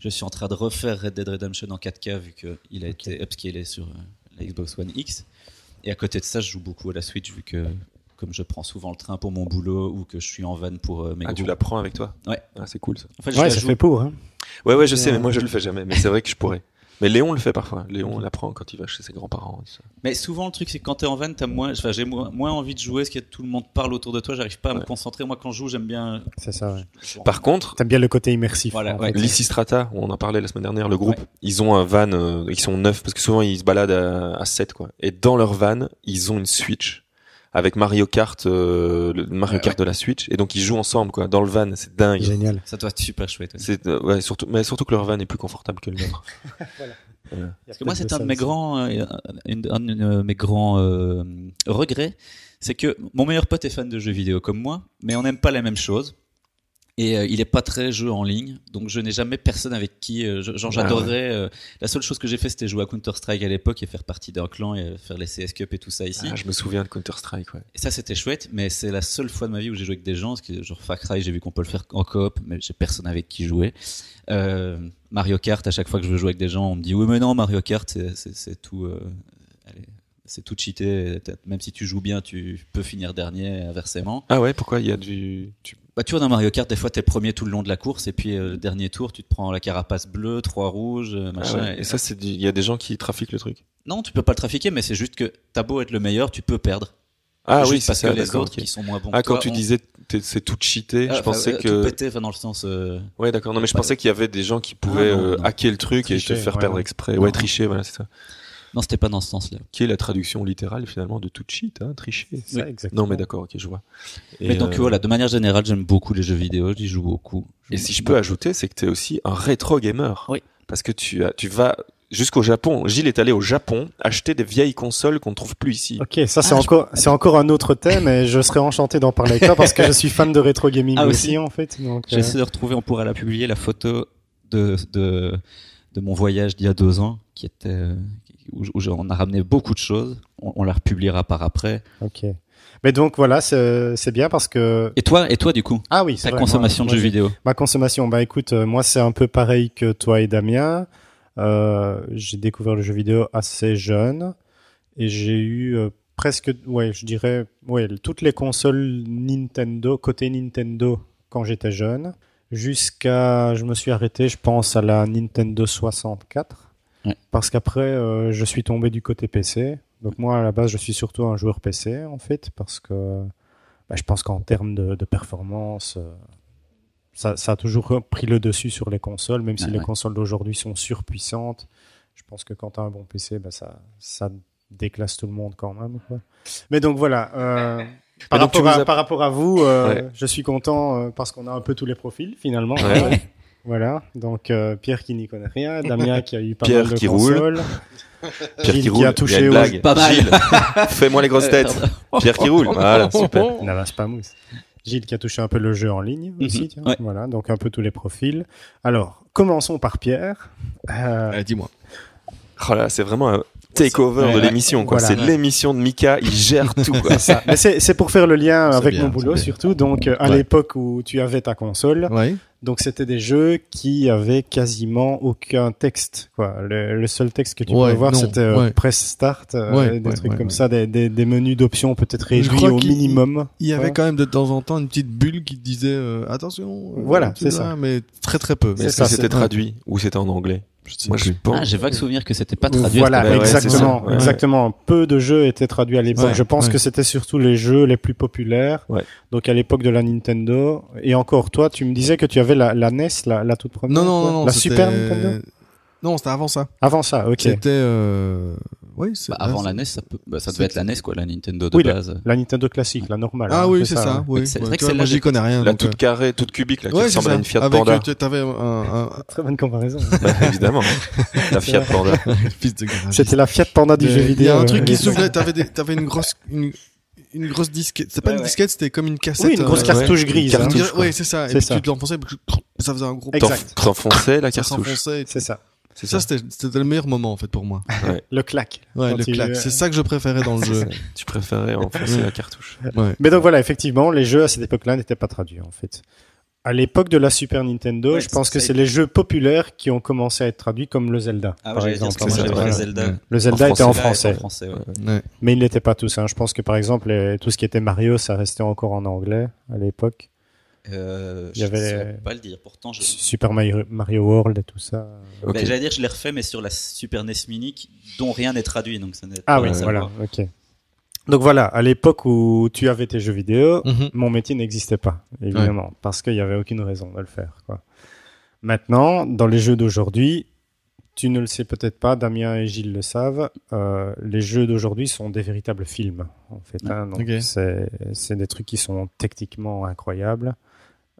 Je suis en train de refaire Red Dead Redemption en 4K vu qu'il a été upscalé sur euh, la Xbox One X. Et à côté de ça, je joue beaucoup à la Switch vu que comme je prends souvent le train pour mon boulot ou que je suis en van pour euh, mes Ah, tu la prends avec toi? Ouais. Ah, c'est cool ça. En fait, je Ouais, la ça joue- fait pour. Hein. Ouais, ouais, je sais, mais moi je le fais jamais. Mais c'est vrai que je pourrais. Mais Léon le fait parfois. Léon la prend quand il va chez ses grands-parents. Mais souvent, le truc, c'est que quand t'es en van, t'as moins, enfin, j'ai moins, moins envie de jouer parce que tout le monde parle autour de toi. J'arrive pas à me concentrer. Moi, quand je joue, j'aime bien. C'est ça, ouais. Par contre, T'aimes bien le côté immersif. Voilà, en ouais. fait. Lysistrata, on en parlait la semaine dernière, le groupe, Ouais. ils ont un van, euh, ils sont neufs parce que souvent ils se baladent à, à 7 quoi. Et dans leur van, ils ont une Switch avec Mario Kart, euh, le Mario Ouais, Kart de la Switch, et donc ils jouent ensemble quoi. Dans le van, c'est dingue. Génial. Ça doit être super chouette. ouais. C'est euh, ouais, surtout, mais surtout que leur van est plus confortable que le nôtre. Parce que moi, c'est un de mes grands, euh, une- un de mes grands euh, regrets, c'est que mon meilleur pote est fan de jeux vidéo comme moi, mais on n'aime pas la même chose. Et euh, il est pas très jeu en ligne, donc je n'ai jamais personne avec qui. euh, genre, Ah j'adorerais. euh, la seule chose que j'ai fait, c'était jouer à Counter Strike à l'époque et faire partie d'un clan et faire les CS Cup et tout ça ici. Ah, je me souviens de Counter Strike, ouais. Et ça, c'était chouette, mais c'est la seule fois de ma vie où j'ai joué avec des gens. Parce que, genre, Far Cry, j'ai vu qu'on peut le faire en coop, mais j'ai personne avec qui jouer. Euh, Mario Kart, à chaque fois que je veux jouer avec des gens, on me dit oui, mais non, Mario Kart, c'est- tout. allez, c'est tout cheaté. Même si tu joues bien, tu peux finir dernier inversement. Ah ouais, pourquoi? Il y a du. tu- Bah, tu vois, dans Mario Kart, des fois, t'es premier tout le long de la course, et puis euh, le dernier tour, tu te prends la carapace bleue, trois rouges, euh, Ah machin. ouais. Et ça, c'est du- il y a des gens qui trafiquent le truc. Non, tu peux pas le trafiquer, mais c'est juste que t'as beau être le meilleur, tu peux perdre. Ah Juste oui, c'est parce ça. que les autres qui sont moins bons. Ah, quand toi tu disais c'est tout cheaté, Ah, je pensais euh, que. Tout péter, enfin, dans le sens. euh, Ouais, d'accord. Non, mais je pensais qu'il y avait des gens qui pouvaient Ah, non, euh, non. hacker le truc et te faire ouais, perdre ouais. exprès. Ouais, tricher, voilà, c'est ça. Non, c'était pas dans ce sens-là. Qui est la traduction littérale finalement de tout cheat, hein, tricher. Exactement. Non, mais d'accord, ok, je vois. Et, Mais donc euh, voilà, de manière générale, j'aime beaucoup les jeux vidéo, j'y joue beaucoup. Et si je peux ajouter, c'est que tu es aussi un rétro gamer. Oui. Parce que tu, as, tu vas jusqu'au Japon. Gilles est allé au Japon acheter des vieilles consoles qu'on ne trouve plus ici. Ok, ça c'est Ah, encore c'est encore un autre thème et je serais enchanté d'en parler avec toi parce que je suis fan de rétro gaming Ah, aussi. aussi en fait. Donc, euh, J'essaie de retrouver, on pourra la publier, la photo de, de, de mon voyage d'il y a deux ans, qui était, euh, où, où on a ramené beaucoup de choses. On, on la republiera par après. ok. Mais donc voilà, c'est bien parce que Et toi, et toi, du coup, ah oui, c'est ta vrai, consommation moi- de moi, jeux vidéo? Ma consommation, bah écoute, euh, moi c'est un peu pareil que toi et Damien. Euh, j'ai découvert le jeu vidéo assez jeune et j'ai eu euh, presque, ouais, je dirais, ouais, toutes les consoles Nintendo côté Nintendo quand j'étais jeune, jusqu'à, je me suis arrêté, je pense à la Nintendo 64, Ouais. parce qu'après euh, je suis tombé du côté PC. Donc moi à la base je suis surtout un joueur PC en fait parce que bah, je pense qu'en termes de, de performance euh, ça, ça a toujours pris le dessus sur les consoles, même si Ah les ouais. consoles d'aujourd'hui sont surpuissantes. Je pense que quand tu as un bon PC, bah, ça, ça déclasse tout le monde quand même. quoi. Mais donc voilà. euh, par, donc, rapport à, nous as- par rapport à vous, euh, Ouais. je suis content euh, parce qu'on a un peu tous les profils finalement. Ouais. Voilà. Donc euh, Pierre qui n'y connaît rien, Damien qui a eu pas Pierre mal de qui roule. Pierre Gilles qui qui roule. a il y touché une au- blague. Pas mal. Gilles, fais-moi les grosses têtes. Pierre qui roule. Voilà, super. N'avance pas mousse. Gilles qui a touché un peu le jeu en ligne aussi. Mhm. tiens. Ouais. Voilà, donc un peu tous les profils. Alors, commençons par Pierre. Euh, dis-moi. Oh là, c'est vraiment un- takeover de Ouais. l'émission, quoi. Voilà. C'est l'émission de Mika, il gère tout, quoi. C'est ça. Mais c'est c'est pour faire le lien C'est avec bien, mon boulot surtout. Donc euh, à Ouais. l'époque où tu avais ta console, Ouais. donc c'était des jeux qui avaient quasiment aucun texte. Quoi. Le, le seul texte que tu Ouais, pouvais voir, non, c'était euh, ouais. press start, euh, Ouais, des ouais, trucs ouais, comme ouais. ça, des, des, des menus d'options peut-être réduits au minimum. Il y avait quand même de temps en temps une petite bulle qui te disait euh, attention. euh, Voilà, c'est ça. Mais très très peu. Est-ce que c'était traduit ou c'était en anglais? Moi, je pense. Ah, j'ai vague souvenir que c'était pas traduit. Voilà, ouais, exactement, ouais. exactement. Peu de jeux étaient traduits à l'époque. Ouais, Je pense ouais. que c'était surtout les jeux les plus populaires. Ouais. Donc à l'époque de la Nintendo. Et encore, toi, tu me disais que tu avais la, la NES, la, la toute première. Non, non, non, non. La Super Nintendo? Non, c'était avant ça. Avant ça, ok. C'était. Euh... Oui, c'est Bah, avant la NES, ça, peut... bah, ça c'est- devait être la NES, quoi, la Nintendo de Oui, la- base. La Nintendo classique, la normale. Ah hein, oui, c'est ça. ouais. Oui. Mais c'est Ouais, vrai que celle-là, j'y connais rien. La donc, toute euh, carrée, toute cubique, là, qui Ouais, c'est ressemble à ça. une Fiat Avec, Panda. euh, tu avais un, un, Très bonne comparaison. Bah, évidemment. La Fiat Panda. C'était la Fiat Panda du jeu Il vidéo. y a un ouais. truc qui Ouais. se souvenait. T'avais des- t'avais une grosse une grosse disquette. C'était pas Ouais, une ouais. disquette, c'était comme une cassette. Oui, une grosse euh, cartouche ouais. grise. Une hein. Oui, c'est ça. Et C'est puis ça. tu l'enfonçais, ça faisait un gros. Exact. T'en- T'enfonçais la Ça cartouche. C'est ça. C'est Ça, c'était c'était le meilleur moment en fait pour moi. Le. Ouais, Quand le. C'est ça que je préférais dans le jeu. Tu préférais enfoncer la cartouche. Ouais. Mais donc voilà, effectivement, les jeux à cette époque-là n'étaient pas traduits en fait. À l'époque de la Super Nintendo, Ouais, je pense que c'est les jeux populaires qui ont commencé à être traduits comme le Zelda, Ah, par exemple. ça. Zelda. Le Zelda En était en français. français, En français, ouais. Ouais. mais ils n'étaient pas tous. Hein. Je pense que par exemple, les- tout ce qui était Mario, ça restait encore en anglais à l'époque. Euh, Il y je avait ne les- saurais pas le dire. Pourtant, je... Super Mario, World et tout ça. Ok. Bah, j'allais dire, je l'ai refait, mais sur la Super NES Mini, dont rien n'est traduit, donc ça Ah pas oui, voilà, ok. Donc voilà, à l'époque où tu avais tes jeux vidéo, Mhm. mon métier n'existait pas, évidemment, parce qu'il n'y avait aucune raison de le faire. Quoi. Maintenant, dans les jeux d'aujourd'hui, tu ne le sais peut-être pas, Damien et Gilles le savent, euh, les jeux d'aujourd'hui sont des véritables films, en fait. hein. Donc, c'est, c'est des trucs qui sont techniquement incroyables, euh,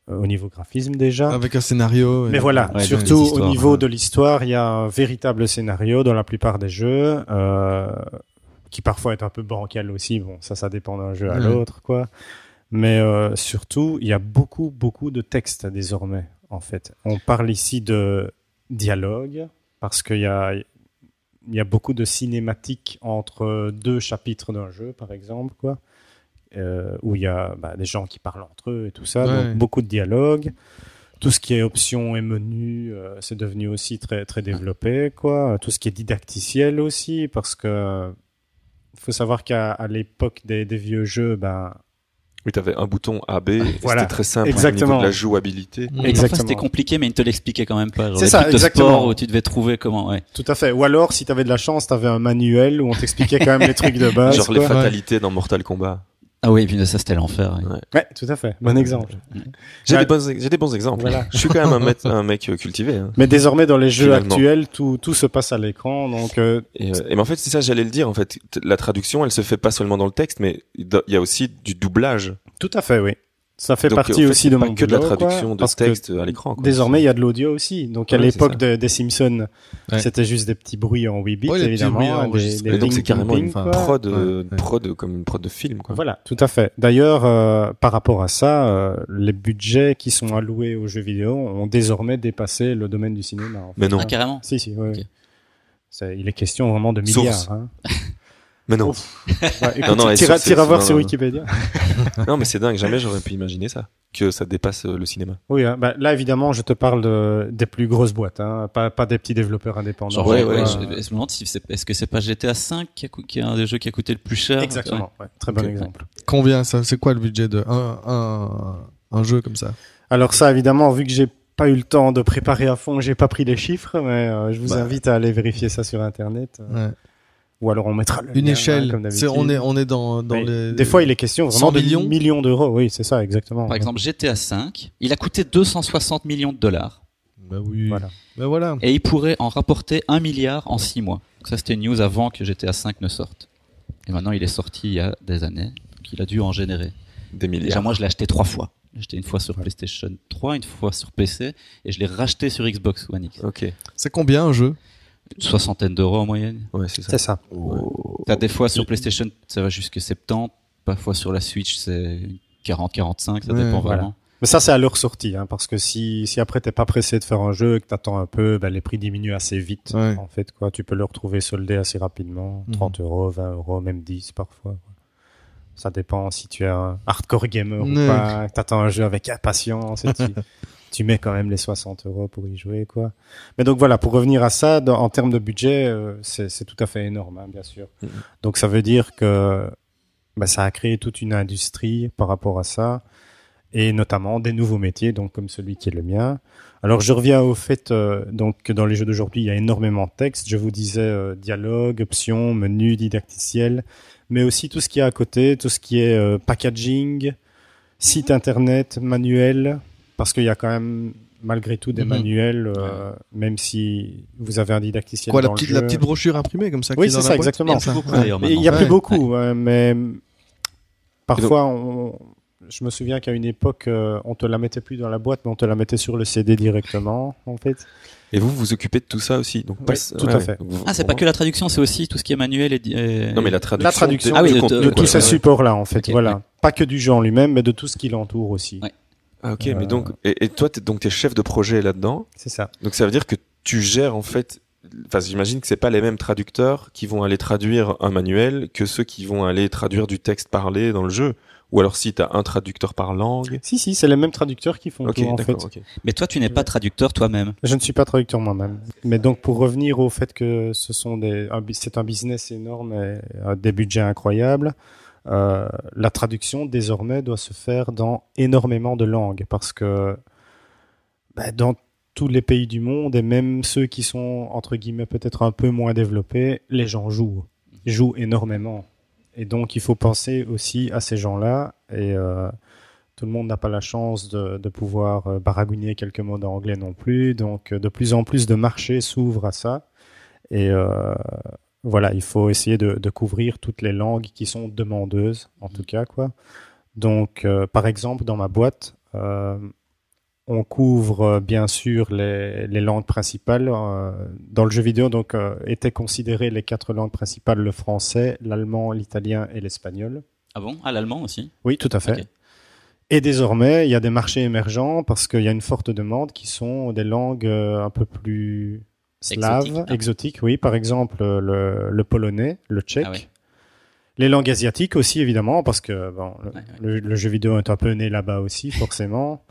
au niveau graphisme déjà. Avec un scénario. et- Mais voilà, Ouais, surtout au niveau ouais. de l'histoire, il y a un véritable scénario dans la plupart des jeux, euh, qui parfois est un peu bancal aussi. Bon, ça, ça dépend d'un jeu à Ouais. l'autre, quoi. Mais euh, surtout, il y a beaucoup, beaucoup de textes désormais, en fait. On parle ici de dialogue, parce qu'il y a, il y a beaucoup de cinématiques entre deux chapitres d'un jeu, par exemple, quoi. Euh, où il y a bah, des gens qui parlent entre eux et tout ça, Ouais. donc beaucoup de dialogue. Tout ce qui est options et menus, euh, c'est devenu aussi très très développé, quoi. Tout ce qui est didacticiel aussi, parce que faut savoir qu'à l'époque des, des vieux jeux, ben Oui, t'avais un bouton AB. Voilà. C'était très simple Exactement. au niveau de la jouabilité. Exactement. C'était compliqué, mais ils ne te l'expliquaient quand même pas. C'est ça, trucs de exactement. sport où tu devais trouver comment, ouais. tout à fait. Ou alors, si t'avais de la chance, t'avais un manuel où on t'expliquait quand même les trucs de base. Genre les fatalités dans Mortal Kombat. Ah oui, et puis ça, c'était l'enfer. ouais. Ouais. Ouais, tout à fait. Bon exemple. J'ai Ouais. des, bons, j'ai des bons exemples. Voilà. Je suis quand même un mec, un mec euh, cultivé. hein. Mais désormais, dans les jeux Finalement. actuels, tout, tout se passe à l'écran. Donc, euh, Et, euh, et mais en fait, c'est ça, j'allais le dire. En fait, la traduction, elle se fait pas seulement dans le texte, mais il y a aussi du doublage. tout à fait, oui. Ça fait Donc, partie en fait, aussi de pas mon que de la boulot, quoi, traduction de parce que texte à l'écran. quoi. Désormais, il y a de l'audio aussi. Donc, à Ouais, l'époque de- des Simpsons, Ouais. c'était juste des petits bruits en 8 bits, Ouais, évidemment. hein, des, des Et donc c'est carrément une quoi. prod, euh, prod comme une prod de film. Quoi. Voilà, tout à fait. D'ailleurs, euh, par rapport à ça, euh, les budgets qui sont alloués aux jeux vidéo ont désormais dépassé le domaine du cinéma. en fait. Mais non, Ah, carrément. Si, si, oui. Ok. oui. C'est- il est question vraiment de Source. milliards. Hein. mais non, Ouais, écoute, Non, non, voir non, sur. Wikipédia. non, mais c'est dingue. Jamais j'aurais pu imaginer ça, que ça dépasse euh, le cinéma. Oui, hein, bah, là évidemment, je te parle de, des plus grosses boîtes, hein, pas, pas des petits développeurs indépendants. Genre, Ouais, ouais, ouais, je, je me demande si c'est, est-ce que c'est pas GTA 5 qui, qui est un des jeux qui a coûté le plus cher? Exactement, ouais, très bon exemple. Combien ça C'est quoi le budget de un, un, un jeu comme ça? Alors ça, évidemment, vu que j'ai pas eu le temps de préparer à fond, j'ai pas pris les chiffres, mais euh, je vous Bah. invite à aller vérifier ça sur internet. euh, Ouais. Ou alors on mettra le Une lien, hein, échelle. comme c'est, d'habitude. on est on est dans dans Mais les. Des fois, il est question 100 vraiment de millions millions d'euros. Oui, c'est ça, exactement. Par exemple, GTA 5, il a coûté 260 millions de dollars Bah oui. Voilà. Bah voilà. et il pourrait en rapporter 1 milliard en 6 mois. Donc ça, c'était une news avant que GTA 5 ne sorte. Et maintenant, il est sorti il y a des années. Donc il a dû en générer. Des Déjà, milliards. moi, je l'ai acheté trois fois. J'ai acheté une fois sur PlayStation 3, une fois sur PC, et je l'ai racheté sur Xbox One X. Ok, C'est combien un jeu? Une soixantaine d'euros en moyenne. ouais, c'est ça. C'est ça. T'as des fois sur PlayStation, ça va jusqu'à 70. Parfois sur la Switch, c'est 40-45, ça Ouais, dépend voilà. vraiment. Mais ça, c'est à leur sortie, hein, parce que si, si après t'es pas pressé de faire un jeu et que t'attends un peu, ben, les prix diminuent assez vite. Ouais. En fait, quoi, tu peux le retrouver soldé assez rapidement, Mhm. 30 euros, 20 euros, même 10 parfois. quoi. Ça dépend si tu es un hardcore gamer ou pas, que t'attends un jeu avec impatience et tu, tu mets quand même les 60 euros pour y jouer, quoi. Mais donc voilà, pour revenir à ça, dans- en termes de budget, euh, c'est tout à fait énorme, hein, bien sûr. Mhm. Donc ça veut dire que bah, ça a créé toute une industrie par rapport à ça, et notamment des nouveaux métiers, donc comme celui qui est le mien. Alors je reviens au fait euh, donc que dans les jeux d'aujourd'hui, il y a énormément de texte. Je vous disais euh, dialogue, options, menu, didacticiel, mais aussi tout ce qui est à côté, tout ce qui est euh, packaging, site internet, manuel, parce qu'il y a quand même malgré tout des Mhm. manuels, euh, même si vous avez un didacticiel Quoi, la dans le petite, la jeu. petite brochure imprimée comme ça Oui, dans c'est ça, exactement. Il y en a plus beaucoup Ouais. d'ailleurs Mais il maintenant. y a plus Ouais. beaucoup, ouais, mais parfois, on- je me souviens qu'à une époque, euh, on te la mettait plus dans la boîte, mais on te la mettait sur le CD directement, en fait. Et vous, vous occupez de tout ça aussi. Donc, Oui, pas- tout à fait. Vous- Ah, c'est pas que la traduction, c'est aussi tout ce qui est manuel et. Non, mais la traduction. La traduction Ah oui, de- tous ces supports-là, en fait, voilà. ouais. Pas que du jeu en lui-même, mais de tout ce qui l'entoure aussi. Ouais. Ah, ok, Euh, mais donc, et, et toi, t'es, donc, t'es chef de projet là-dedans. C'est ça. Donc, ça veut dire que tu gères, en fait, enfin, j'imagine que c'est pas les mêmes traducteurs qui vont aller traduire un manuel que ceux qui vont aller traduire du texte parlé dans le jeu. Ou alors si t'as un traducteur par langue. Si, si, c'est les mêmes traducteurs qui font Ok, tout, en fait. ok. Mais toi, tu n'es pas traducteur toi-même. Je ne suis pas traducteur moi-même. Mais donc, pour revenir au fait que ce sont des, c'est un business énorme et euh, des budgets incroyables, euh, la traduction désormais doit se faire dans énormément de langues parce que bah, dans tous les pays du monde et même ceux qui sont entre guillemets peut-être un peu moins développés, les gens jouent, jouent énormément. Et donc, il faut penser aussi à ces gens-là et euh, tout le monde n'a pas la chance de, pouvoir euh, baragouiner quelques mots d'anglais non plus. Donc, de plus en plus de marchés s'ouvrent à ça. Et voilà, il faut essayer de, de couvrir toutes les langues qui sont demandeuses, en tout cas, quoi. Donc, euh, par exemple, dans ma boîte, euh, on couvre euh, bien sûr les, les langues principales. dans le jeu vidéo, donc, étaient considérées les quatre langues principales le français, l'allemand, l'italien et l'espagnol. Ah bon? Ah, l'allemand aussi? Oui, tout à fait. Et désormais, il y a des marchés émergents parce qu'il y a une forte demande qui sont des langues un peu plus slaves, Exotiques. exotiques, oui. Par exemple, euh, le, le polonais, le tchèque. Ah ouais. Les langues asiatiques aussi, évidemment, parce que bon, le, Ouais, ouais. le- le jeu vidéo est un peu né là-bas aussi, forcément.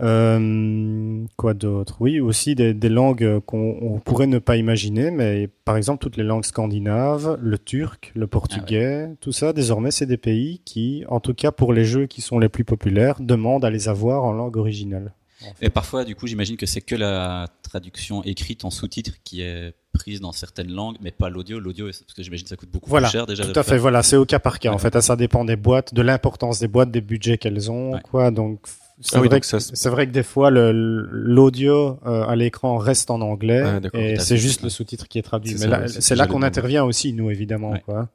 Euh, quoi d'autre? Oui, aussi des, des langues qu'on on pourrait ne pas imaginer, mais par exemple toutes les langues scandinaves, le turc, le portugais, tout ça, désormais, c'est des pays qui, en tout cas pour les jeux qui sont les plus populaires, demandent à les avoir en langue originale. Et parfois, du coup, j'imagine que c'est que la traduction écrite en sous-titres qui est prise dans certaines langues, mais pas l'audio. L'audio, parce que j'imagine que ça coûte beaucoup Voilà, plus cher déjà. Tout à faire. fait, voilà, c'est au cas par cas. En fait, ça dépend des boîtes, de l'importance des boîtes, des budgets qu'elles ont, Ouais. quoi. Donc, c'est Ah oui, vrai donc que ça, c'est- c'est vrai que des fois le- l'audio euh, à l'écran reste en anglais Ah, et c'est fait. juste le sous-titre qui est traduit. C'est Mais ça, là, qu'on intervient aussi nous évidemment, Ouais. quoi.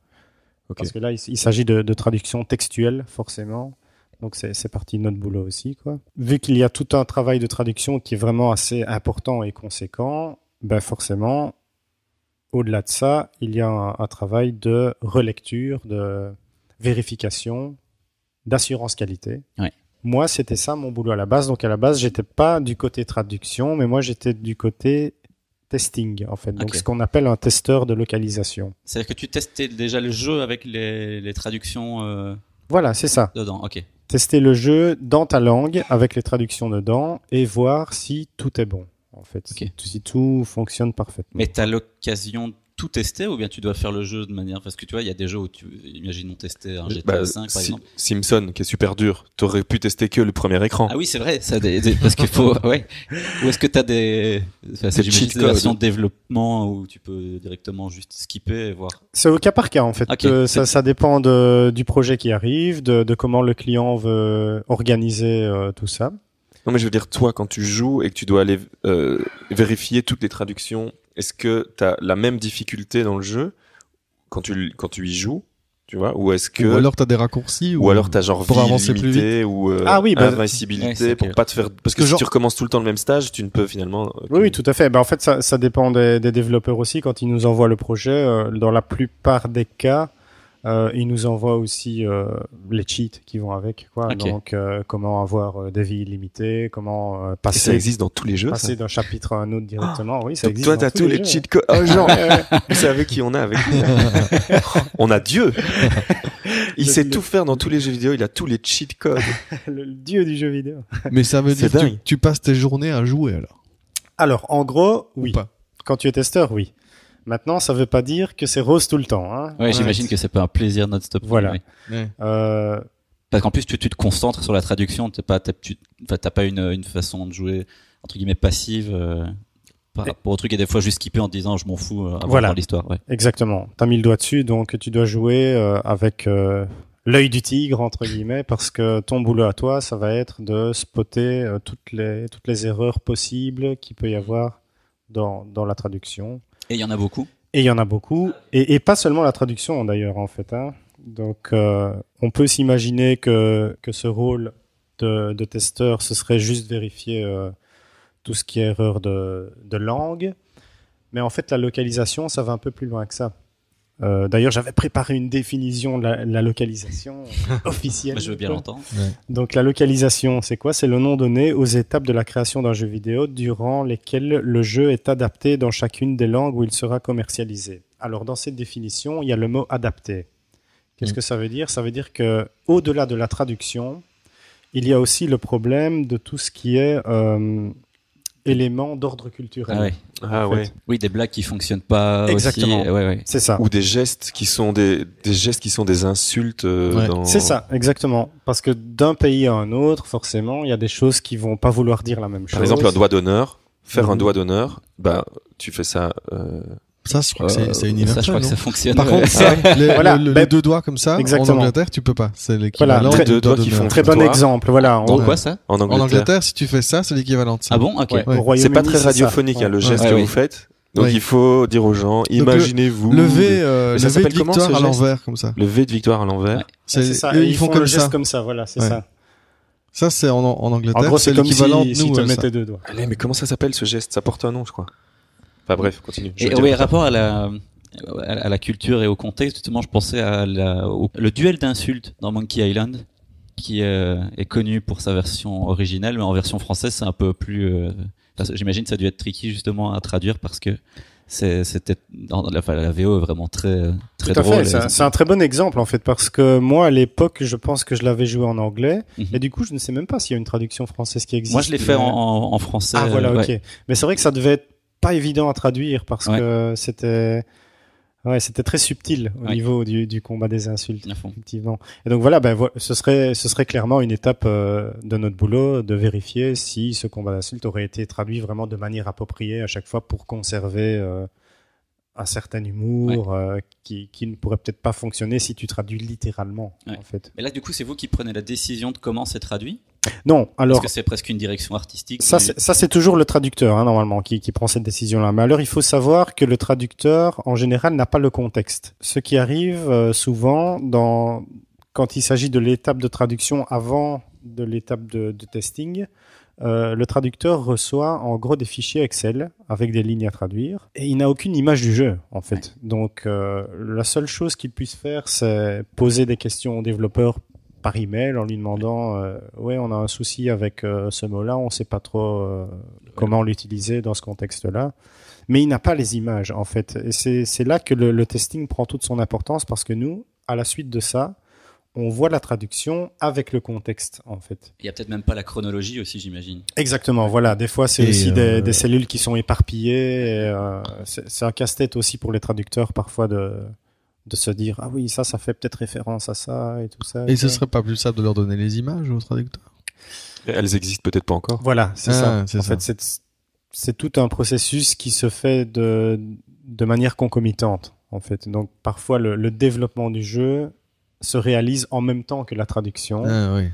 Parce que là, il, il s'agit de, de traduction textuelle forcément. Donc c'est partie de notre boulot aussi, quoi. Vu qu'il y a tout un travail de traduction qui est vraiment assez important et conséquent, ben forcément, au-delà de ça, il y a un, un travail de relecture, de vérification, d'assurance qualité. Ouais. Moi, c'était ça mon boulot à la base. Donc à la base, j'étais pas du côté traduction, mais moi j'étais du côté testing en fait. Donc ce qu'on appelle un testeur de localisation. C'est-à-dire que tu testais déjà le jeu avec les, les traductions euh, Voilà, c'est ça. dedans. Ok. Tester le jeu dans ta langue avec les traductions dedans et voir si tout est bon en fait. Si, si tout fonctionne parfaitement. Mais tu as l'occasion de tout tester ou bien tu dois faire le jeu de manière. Parce que tu vois, il y a des jeux où tu. Imaginons tester un GTA Bah, 5 par Si- exemple. Simpson, qui est super dur. T'aurais pu tester que le premier écran. Ah oui, c'est vrai, ça, des, des- parce qu'il faut, ouais. Ou est-ce que t'as des, enfin, c'est, Des versions de développement où tu peux directement juste skipper et voir. c'est au cas par cas en fait. Euh, ça, ça dépend de, du projet qui arrive de, de comment le client veut organiser euh, tout ça Non, mais je veux dire, toi, quand tu joues et que tu dois aller euh, vérifier toutes les traductions, est-ce que tu as la même difficulté dans le jeu quand tu, quand tu y joues, tu vois Ou est-ce que... Ou alors t'as des raccourcis. ou alors t'as genre pour vie avancer plus ou euh, Ah oui, bah- invincibilité Ouais, pour clair. pas te faire parce que Que si genre- tu recommences tout le temps le même stage tu ne peux finalement euh, oui, oui tout à fait ben, en fait ça, ça dépend des, des développeurs aussi quand ils nous envoient le projet euh, dans la plupart des cas Euh, il nous envoie aussi euh, les cheats qui vont avec, quoi. Donc, euh, comment avoir euh, des vies illimitées, comment euh, Et ça passer, existe dans tous les jeux. passer d'un chapitre à un autre directement. oui, ça Donc existe. toi, t'as tous les jeux. cheat codes. Oh, genre, vous savez qui on a avec nous On a Dieu. Il Le- sait le- tout faire dans tous les jeux vidéo. Il a tous les cheat codes. le dieu du jeu vidéo. Mais ça veut dire que tu, passes tes journées à jouer alors? Alors, en gros, Ou oui. pas? Quand tu es testeur, oui. Maintenant, ça veut pas dire que c'est rose tout le temps. Hein. Ouais, j'imagine que c'est pas un plaisir non-stop. Voilà. Ouais. Euh, Parce qu'en plus, tu, tu te concentres sur la traduction. T'as pas, t'as, tu, t'as pas une, une façon de jouer entre guillemets passive euh, par Et- rapport au truc et des fois juste skipper en te disant je m'en fous euh, avant Voilà. de l'histoire. Ouais. Exactement. T'as mis le doigt dessus, donc tu dois jouer euh, avec euh, l'œil du tigre entre guillemets, parce que ton boulot à toi, ça va être de spotter euh, toutes les toutes les erreurs possibles qu'il peut y avoir dans dans la traduction. Et il y en a beaucoup. Et il y en a beaucoup, et, pas seulement la traduction d'ailleurs en fait. Hein. Donc euh, on peut s'imaginer que que ce rôle de, de testeur, ce serait juste vérifier euh, tout ce qui est erreur de, de langue. Mais en fait, la localisation, ça va un peu plus loin que ça. Euh, D'ailleurs, j'avais préparé une définition de la, la localisation officielle. Je veux bien l'entendre. Donc la localisation, c'est quoi? C'est le nom donné aux étapes de la création d'un jeu vidéo durant lesquelles le jeu est adapté dans chacune des langues où il sera commercialisé. Alors dans cette définition, il y a le mot adapté. Qu'est-ce Mm. que ça veut dire? Ça veut dire que au-delà de la traduction, il y a aussi le problème de tout ce qui est euh, éléments d'ordre culturel. Ah ouais. Ah ouais. Oui, des blagues qui fonctionnent pas Exactement. aussi. Ouais, ouais. C'est ça. Ou des gestes qui sont des, des gestes qui sont des insultes. euh, Ouais. dans... C'est ça, exactement. Parce que d'un pays à un autre, forcément, il y a des choses qui vont pas vouloir dire la même chose. Par exemple, un doigt d'honneur. Faire un Mhm. doigt d'honneur, bah, tu fais ça. Euh... Ça, je crois que c'est- Euh, universel. Ça, je crois que ça fonctionne. Par ouais. contre, ça, les, Voilà, le- le- ben- les deux doigts comme ça, Exactement. en Angleterre, tu peux pas. C'est Voilà, l'équivalent très- du deux doigt doigts qui font Très bon exemple, voilà. On- Dans quoi ça? En En Angleterre. Si tu fais ça, c'est l'équivalent de ça. Ah bon? Ok. Ouais, Ouais. C'est pas très radiophonique, hein, le geste Ouais, que oui. vous faites. Donc Oui. il faut dire aux gens, imaginez-vous. Lever, euh, ça lever de s'appelle comment, victoire à geste? l'envers, comme ça. Le V de victoire à l'envers. Ouais. C'est, ça. ils font le comme geste ça. comme ça, voilà, c'est Ouais. ça. Ça, c'est en, en Angleterre. En gros, c'est l'équivalent si, de si euh, mettais deux doigts. Allez, mais comment ça s'appelle ce geste? Ça porte un nom, je crois. Enfin bref, continue. Je Et oui, rapport à la, à la culture et au contexte, justement, je pensais à la, au- le duel d'insultes dans Monkey Island, qui euh, est connu pour sa version originale, mais en version française, c'est un peu plus. euh, J'imagine que ça a dû être tricky justement à traduire parce que c'était la, enfin, la VO est vraiment très très Tout à drôle. fait. C'est un, très bon exemple en fait parce que moi à l'époque, je pense que je l'avais joué en anglais Mhm. et du coup, je ne sais même pas s'il y a une traduction française qui existe. Moi, je l'ai fait en, Mais- en, en français. Ah voilà, euh, ok. ouais. Mais c'est vrai que ça devait être pas évident à traduire parce Ouais. que c'était ouais, c'était très subtil au Ouais. niveau du, du combat des insultes. Effectivement. Et donc voilà, ben ce serait ce serait clairement une étape euh, de notre boulot de vérifier si ce combat d'insultes aurait été traduit vraiment de manière appropriée à chaque fois pour conserver euh, un certain humour euh, qui qui ne pourrait peut-être pas fonctionner si tu traduis littéralement en fait. Mais là, du coup, c'est vous qui prenez la décision de comment c'est traduit? Non, alors Parce que c'est presque une direction artistique. Ça, du- c'est- ça c'est toujours le traducteur, hein, normalement, qui, qui prend cette décision-là. Mais alors, il faut savoir que le traducteur, en général, n'a pas le contexte. Ce qui arrive euh, souvent dans, quand il s'agit de l'étape de traduction avant de l'étape de, de testing, euh, le traducteur reçoit en gros des fichiers Excel avec des lignes à traduire et il n'a aucune image du jeu en fait. Donc euh, la seule chose qu'il puisse faire c'est poser des questions au développeur par email en lui demandant euh, ouais on a un souci avec euh, ce mot-là, on sait pas trop euh, comment l'utiliser dans ce contexte-là. Mais il n'a pas les images en fait. Et c'est c'est là que le, le testing prend toute son importance parce que nous, à la suite de ça, on voit la traduction avec le contexte en fait. Il y a peut-être même pas la chronologie aussi, j'imagine. Exactement, voilà. Des fois, c'est aussi euh, des, des cellules qui sont éparpillées. euh, c'est un casse-tête aussi pour les traducteurs parfois de de se dire ah oui ça ça fait peut-être référence à ça et tout ça. Et ce ça. serait pas plus simple de leur donner les images aux traducteurs Elles existent peut-être pas encore. Voilà, c'est Ah, ça. En ça. fait, c'est c'est tout un processus qui se fait de de manière concomitante en fait. Donc parfois le, le développement du jeu se réalise en même temps que la traduction. Ah oui.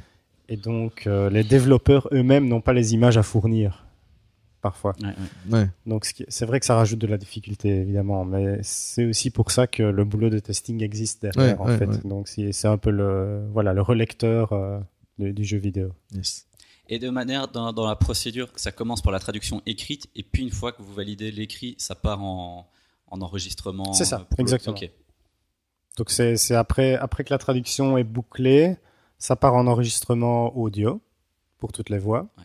Et donc, euh, les développeurs eux-mêmes n'ont pas les images à fournir, parfois. Ouais, ouais. Ouais. Donc, c'est vrai que ça rajoute de la difficulté, évidemment, mais c'est aussi pour ça que le boulot de testing existe derrière, Ouais, en ouais, fait. ouais. Donc, c'est c'est un peu le, voilà, le relecteur euh, du, du jeu vidéo. Yes. Et de manière, dans, dans la procédure, ça commence par la traduction écrite, et puis une fois que vous validez l'écrit, ça part en, en enregistrement. C'est ça, exactement. Donc c'est c'est après après que la traduction est bouclée, ça part en enregistrement audio pour toutes les voix. Ouais.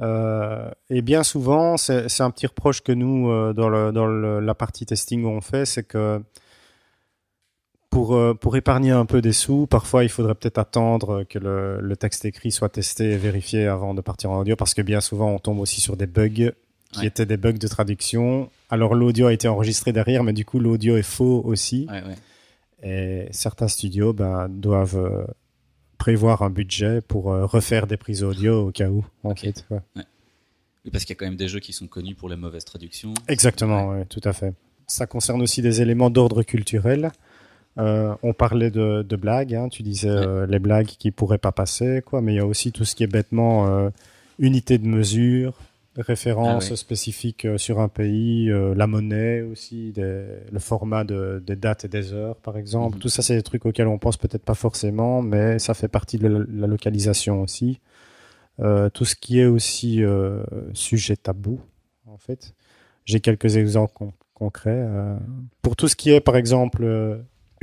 Euh, et bien souvent, c'est un petit reproche que nous euh, dans le dans le, la partie testing on fait, c'est que pour euh, pour épargner un peu des sous, parfois il faudrait peut-être attendre que le, le texte écrit soit testé et vérifié avant de partir en audio, parce que bien souvent on tombe aussi sur des bugs qui Ouais. étaient des bugs de traduction. Alors l'audio a été enregistré derrière, mais du coup l'audio est faux aussi. Ouais, ouais. Et certains studios ben, doivent prévoir un budget pour euh, refaire des prises audio au cas où. En Ok. fait, ouais. Oui, parce qu'il y a quand même des jeux qui sont connus pour les mauvaises traductions. Exactement, ouais, tout à fait. Ça concerne aussi des éléments d'ordre culturel. Euh, on parlait de, de blagues, hein, tu disais Ouais. euh, les blagues qui pourraient pas passer, quoi. Mais il y a aussi tout ce qui est bêtement euh, unité de mesure, référence Ah ouais. spécifique euh, sur un pays, euh, la monnaie aussi, des- le format de, des dates et des heures, par exemple. Mhm. Tout ça, c'est des trucs auxquels on pense peut-être pas forcément, mais ça fait partie de la, la localisation aussi. Euh, tout ce qui est aussi euh, sujet tabou, en fait. J'ai quelques exemples con- concrets. Pour tout ce qui est, par exemple,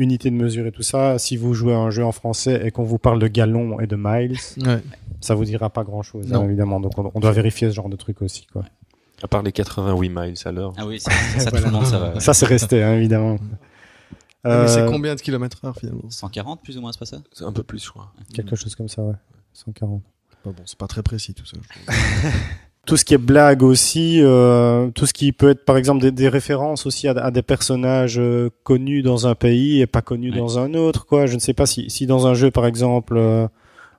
unité de mesure et tout ça, si vous jouez à un jeu en français et qu'on vous parle de gallons et de miles, Ouais. ça vous dira pas grand-chose, Non. hein, évidemment. Donc on, on doit vérifier ce genre de truc aussi. Quoi. À part les 88 miles à l'heure. Ah oui, ça, ça, tout le monde, ça va. ouais. Ça, c'est resté, hein, évidemment. Mais c'est Euh, combien de kilomètres heure finalement 140 plus ou moins, c'est pas ça C'est un peu plus, je crois. Quelque chose comme ça, ouais. 140. Pas bon, c'est pas très précis tout ça. je. Tout ce qui est blague aussi, euh, tout ce qui peut être par exemple des, des références aussi à, à des personnages euh, connus dans un pays et pas connus Ouais. dans un autre. Quoi, je ne sais pas si, si dans un jeu par exemple, euh,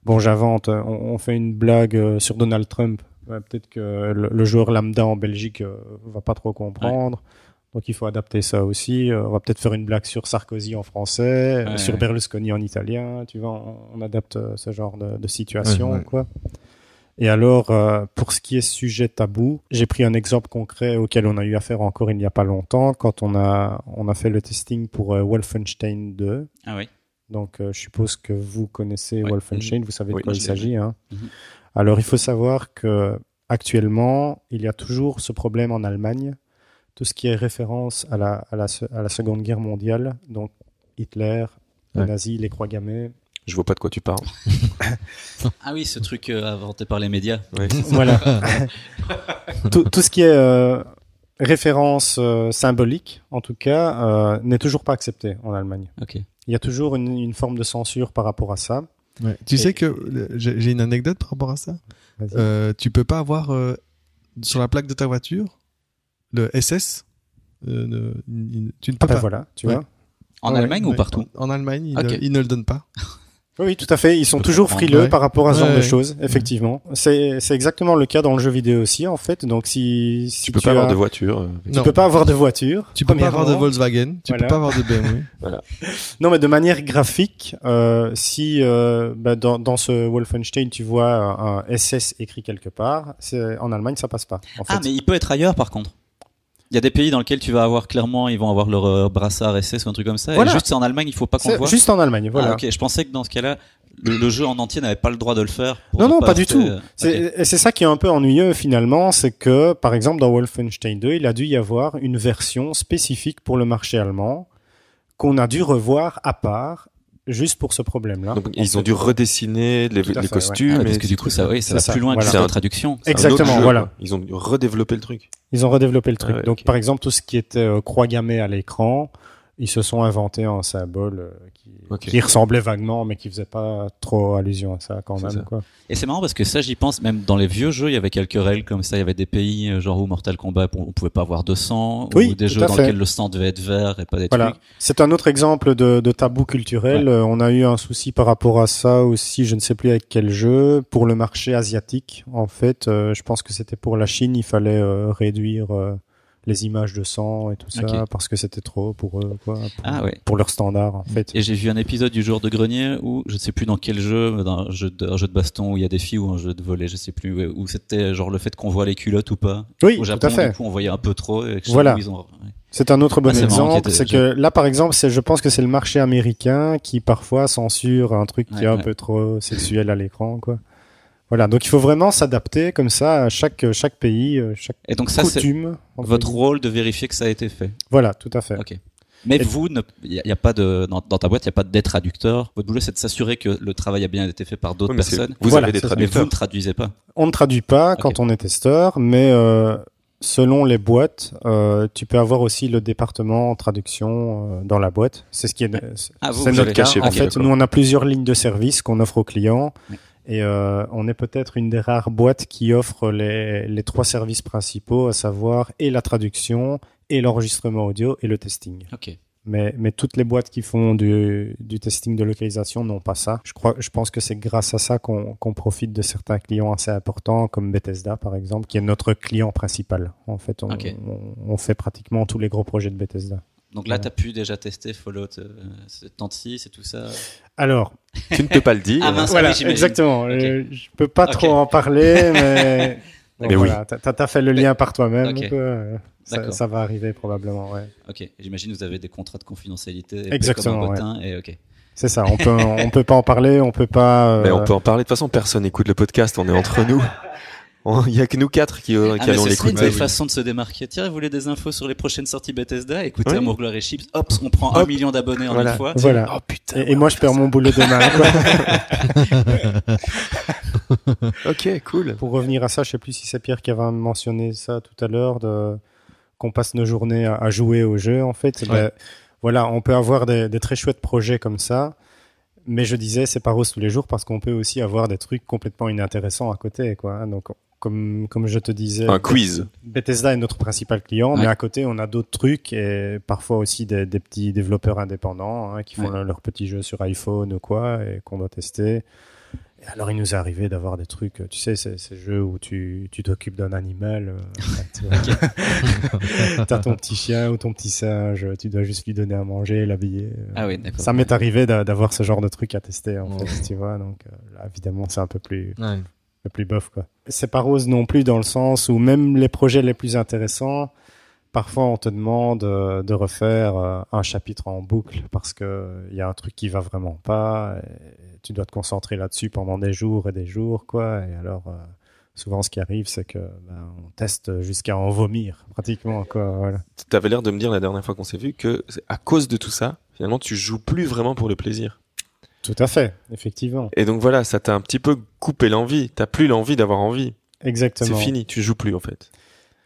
bon j'invente, euh, on, on fait une blague sur Donald Trump. Ouais, Peut-être que le, le joueur lambda en Belgique va pas trop comprendre. Donc il faut adapter ça aussi. On va peut-être faire une blague sur Sarkozy en français, sur. Berlusconi en italien. Tu vois, on, on adapte ce genre de, de situation, quoi. Et alors, euh, pour ce qui est sujet tabou, j'ai pris un exemple concret auquel on a eu affaire encore il n'y a pas longtemps, quand on a, on a fait le testing pour euh, Wolfenstein 2. Ah oui. Donc, euh, je suppose que vous connaissez Ouais. Wolfenstein, vous savez de Oui, quoi il s'agit. Hein. Mhm. Alors, il faut savoir que actuellement, il y a toujours ce problème en Allemagne, tout ce qui est référence à la, à la, se- à la Seconde Guerre mondiale, donc Hitler, les Ouais. nazis, les croix gammées. Je vois pas de quoi tu parles. Ah oui, ce truc euh, inventé par les médias. Voilà. tout, tout ce qui est euh, référence euh, symbolique, en tout cas, euh, n'est toujours pas accepté en Allemagne. Il y a toujours une, une forme de censure par rapport à ça. Ouais. Tu sais que j'ai une anecdote par rapport à ça. Euh, tu peux pas avoir euh, sur la plaque de ta voiture le SS. euh, ne- tu ne peux Ah ben pas. voilà, tu Ouais. vois. En Ouais, Allemagne ou partout En Allemagne, ils, ne, ils ne le donnent pas. Oui, oui, tout à fait. Ils sont toujours frileux Ouais. par rapport à ce Ouais, genre de choses, effectivement. C'est c'est exactement le cas dans le jeu vidéo aussi, en fait. Donc si, si Tu peux pas avoir de voiture. euh, tu Non. peux pas avoir de voiture. Tu peux pas avoir de. Volkswagen. Tu Voilà. peux pas avoir de BMW. Non, mais de manière graphique, euh, si euh, bah, dans, dans ce Wolfenstein tu vois un, SS écrit quelque part, c'est en Allemagne ça passe pas. En fait. Ah, mais il peut être ailleurs par contre. Il y a des pays dans lesquels tu vas avoir clairement, ils vont avoir leur euh, brassard SS ou un truc comme ça. Voilà. Et juste en Allemagne, il faut pas qu'on voit. juste en Allemagne, voilà. Ah, ok, je pensais que dans ce cas-là, le, le jeu en entier n'avait pas le droit de le faire. Non, non, pas du tout. euh, c'est ça qui est un peu ennuyeux finalement, c'est que par exemple dans Wolfenstein 2, il a dû y avoir une version spécifique pour le marché allemand qu'on a dû revoir à part juste pour ce problème-là. Donc, ils ont dû redessiner les, fait, ouais. costumes. Ah parce que du coup, ça, oui, ça C'est va ça, plus loin voilà. que C'est la traduction. Exactement, voilà. quoi. Ils ont dû redévelopper le truc. Ils ont redéveloppé le truc. Ah ouais, Donc par exemple tout ce qui était euh, croix gammée à l'écran, ils se sont inventés un symbole euh, qui, Ok. qui ressemblait vaguement mais qui faisait pas trop allusion à ça quand même ça. quoi. Et c'est marrant parce que ça, j'y pense, même dans les vieux jeux, il y avait quelques règles comme ça. Il y avait des pays, euh, genre où Mortal Kombat, on on pouvait pas avoir de sang, Oui, ou des jeux dans lesquels le sang devait être vert et pas des Voilà. trucs. C'est un autre exemple de, de tabou culturel. Euh, on a eu un souci par rapport à ça aussi, je ne sais plus avec quel jeu, pour le marché asiatique. En fait, euh, je pense que c'était pour la Chine, il fallait euh, réduire euh, les images de sang et tout ça parce que c'était trop pour eux, quoi, pour, Ah ouais. pour leur standard en fait. Et j'ai vu un épisode du jour de grenier où je sais plus dans quel jeu, dans un jeu de, un jeu de baston où il y a des filles ou un jeu de volet, je sais plus, où c'était genre le fait qu'on voit les culottes ou pas. Oui, Au tout à fait. du coup, on voyait un peu trop. Et Voilà. ont-. C'est un autre bon Ah, exemple. C'est que là, par exemple, c'est, je pense que c'est le marché américain qui parfois censure un truc qui Ouais, est un peu trop sexuel à l'écran, quoi. Voilà. Donc, il faut vraiment s'adapter comme ça à chaque, chaque pays, euh, chaque Et donc ça, c'est coutume. votre rôle de vérifier que ça a été fait. Voilà, tout à fait. Ok. Mais Et- vous, il n'y a, pas de dans, dans ta boîte, il n'y a pas d'aide traducteur. Votre boulot, c'est de s'assurer que le travail a bien été fait par d'autres Oui, personnes. Vous Voilà, avez des ça. Mais vous traducteurs. ne traduisez pas. On ne traduit pas quand on est testeur, mais euh, selon les boîtes, euh, tu peux avoir aussi le département traduction euh, dans la boîte. C'est ce qui est, c'est Ah, c'est vous notre cas. caché, En fait, nous on a plusieurs lignes de service qu'on offre aux clients. Oui. Et euh, on est peut-être une des rares boîtes qui offre les, les trois services principaux, à savoir et la traduction, et l'enregistrement audio, et le testing. Ok. Mais, mais toutes les boîtes qui font du, du testing de localisation n'ont pas ça. Je crois, je pense que c'est grâce à ça qu'on profite de certains clients assez importants, comme Bethesda par exemple, qui est notre client principal. En fait, on, Ok. on, on fait pratiquement tous les gros projets de Bethesda. Donc là, tu as pu déjà tester Fallout euh, 76 et tout ça. Alors, Tu ne peux pas le dire. Ah, mince. voilà, oui, exactement. Ok. Euh, je peux pas trop en parler, mais, bon, Mais oui. voilà, t'as t'as fait le lien par toi-même. Euh, Ça, va arriver probablement. Ouais. Ok. J'imagine que vous avez des contrats de confidentialité. Exactement, Comme ouais. et ok. C'est ça. On peut, on peut pas en parler. On peut pas. euh, Mais on peut en parler. De toute façon, personne n'écoute le podcast. On est entre nous. Il y a que nous quatre qui, euh, Ah, qui mais allons ce serait une façon de se démarquer. Tiens, vous voulez des infos sur les prochaines sorties Bethesda? Écoutez Oui. Amour, Gloire et Chips. Hop, on prend un Hop. million d'abonnés en Voilà. une fois. Voilà. Oh putain. Et, et moi, je perds mon boulot demain. Ok, cool. Pour revenir à ça, je sais plus si c'est Pierre qui avait mentionné ça tout à l'heure, de qu'on passe nos journées à, à jouer au jeu. En fait, Ben, voilà, on peut avoir des, des très chouettes projets comme ça. Mais je disais, c'est pas rose tous les jours parce qu'on peut aussi avoir des trucs complètement inintéressants à côté, quoi. Donc, comme, comme je te disais. Un quiz. Bethesda est notre principal client, Ouais. mais à côté, on a d'autres trucs et parfois aussi des, des petits développeurs indépendants hein, qui font Ouais. leur- leurs petits jeux sur iPhone ou quoi et qu'on doit tester. Et alors, il nous est arrivé d'avoir des trucs, tu sais, ces, ces jeux où tu tu t'occupes d'un animal. euh, tu as ton petit chien ou ton petit singe, tu dois juste lui donner à manger, l'habiller. euh. Ah oui, d'accord. Ça m'est arrivé d'a- d'avoir ce genre de truc à tester, en Ouais. fait, tu vois. Donc, euh, là, évidemment, c'est un peu plus. Le plus bof quoi. C'est pas rose non plus dans le sens où même les projets les plus intéressants, parfois on te demande euh, de refaire euh, un chapitre en boucle parce que il y a un truc qui va vraiment pas et tu dois te concentrer là-dessus pendant des jours et des jours quoi et alors euh, souvent ce qui arrive c'est que ben, on teste jusqu'à en vomir pratiquement quoi voilà. Tu avais l'air de me dire la dernière fois qu'on s'est vu que à cause de tout ça, finalement, tu joues plus vraiment pour le plaisir. Tout à fait, effectivement. Et donc voilà, ça t'a un petit peu coupé l'envie. T'as plus l'envie d'avoir envie. Exactement. C'est fini, tu joues plus en fait.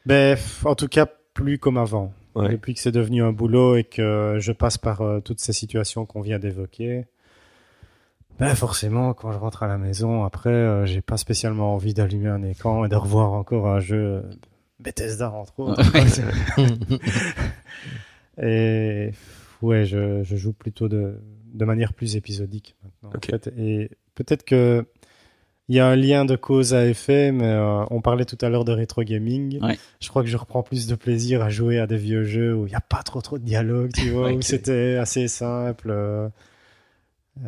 Ben, en tout cas, plus comme avant. Ouais. Depuis que c'est devenu un boulot et que je passe par euh, toutes ces situations qu'on vient d'évoquer, ben forcément, quand je rentre à la maison, après, euh, j'ai pas spécialement envie d'allumer un écran et de revoir encore un jeu Bethesda entre autres. et ouais, je, je joue plutôt de, de manière plus épisodique maintenant. Ok. En fait. Et peut-être que il y a un lien de cause à effet, mais euh, on parlait tout à l'heure de rétro gaming. Ouais. Je crois que je reprends plus de plaisir à jouer à des vieux jeux où il n'y a pas trop trop de dialogue, tu vois, où c'était assez simple. euh,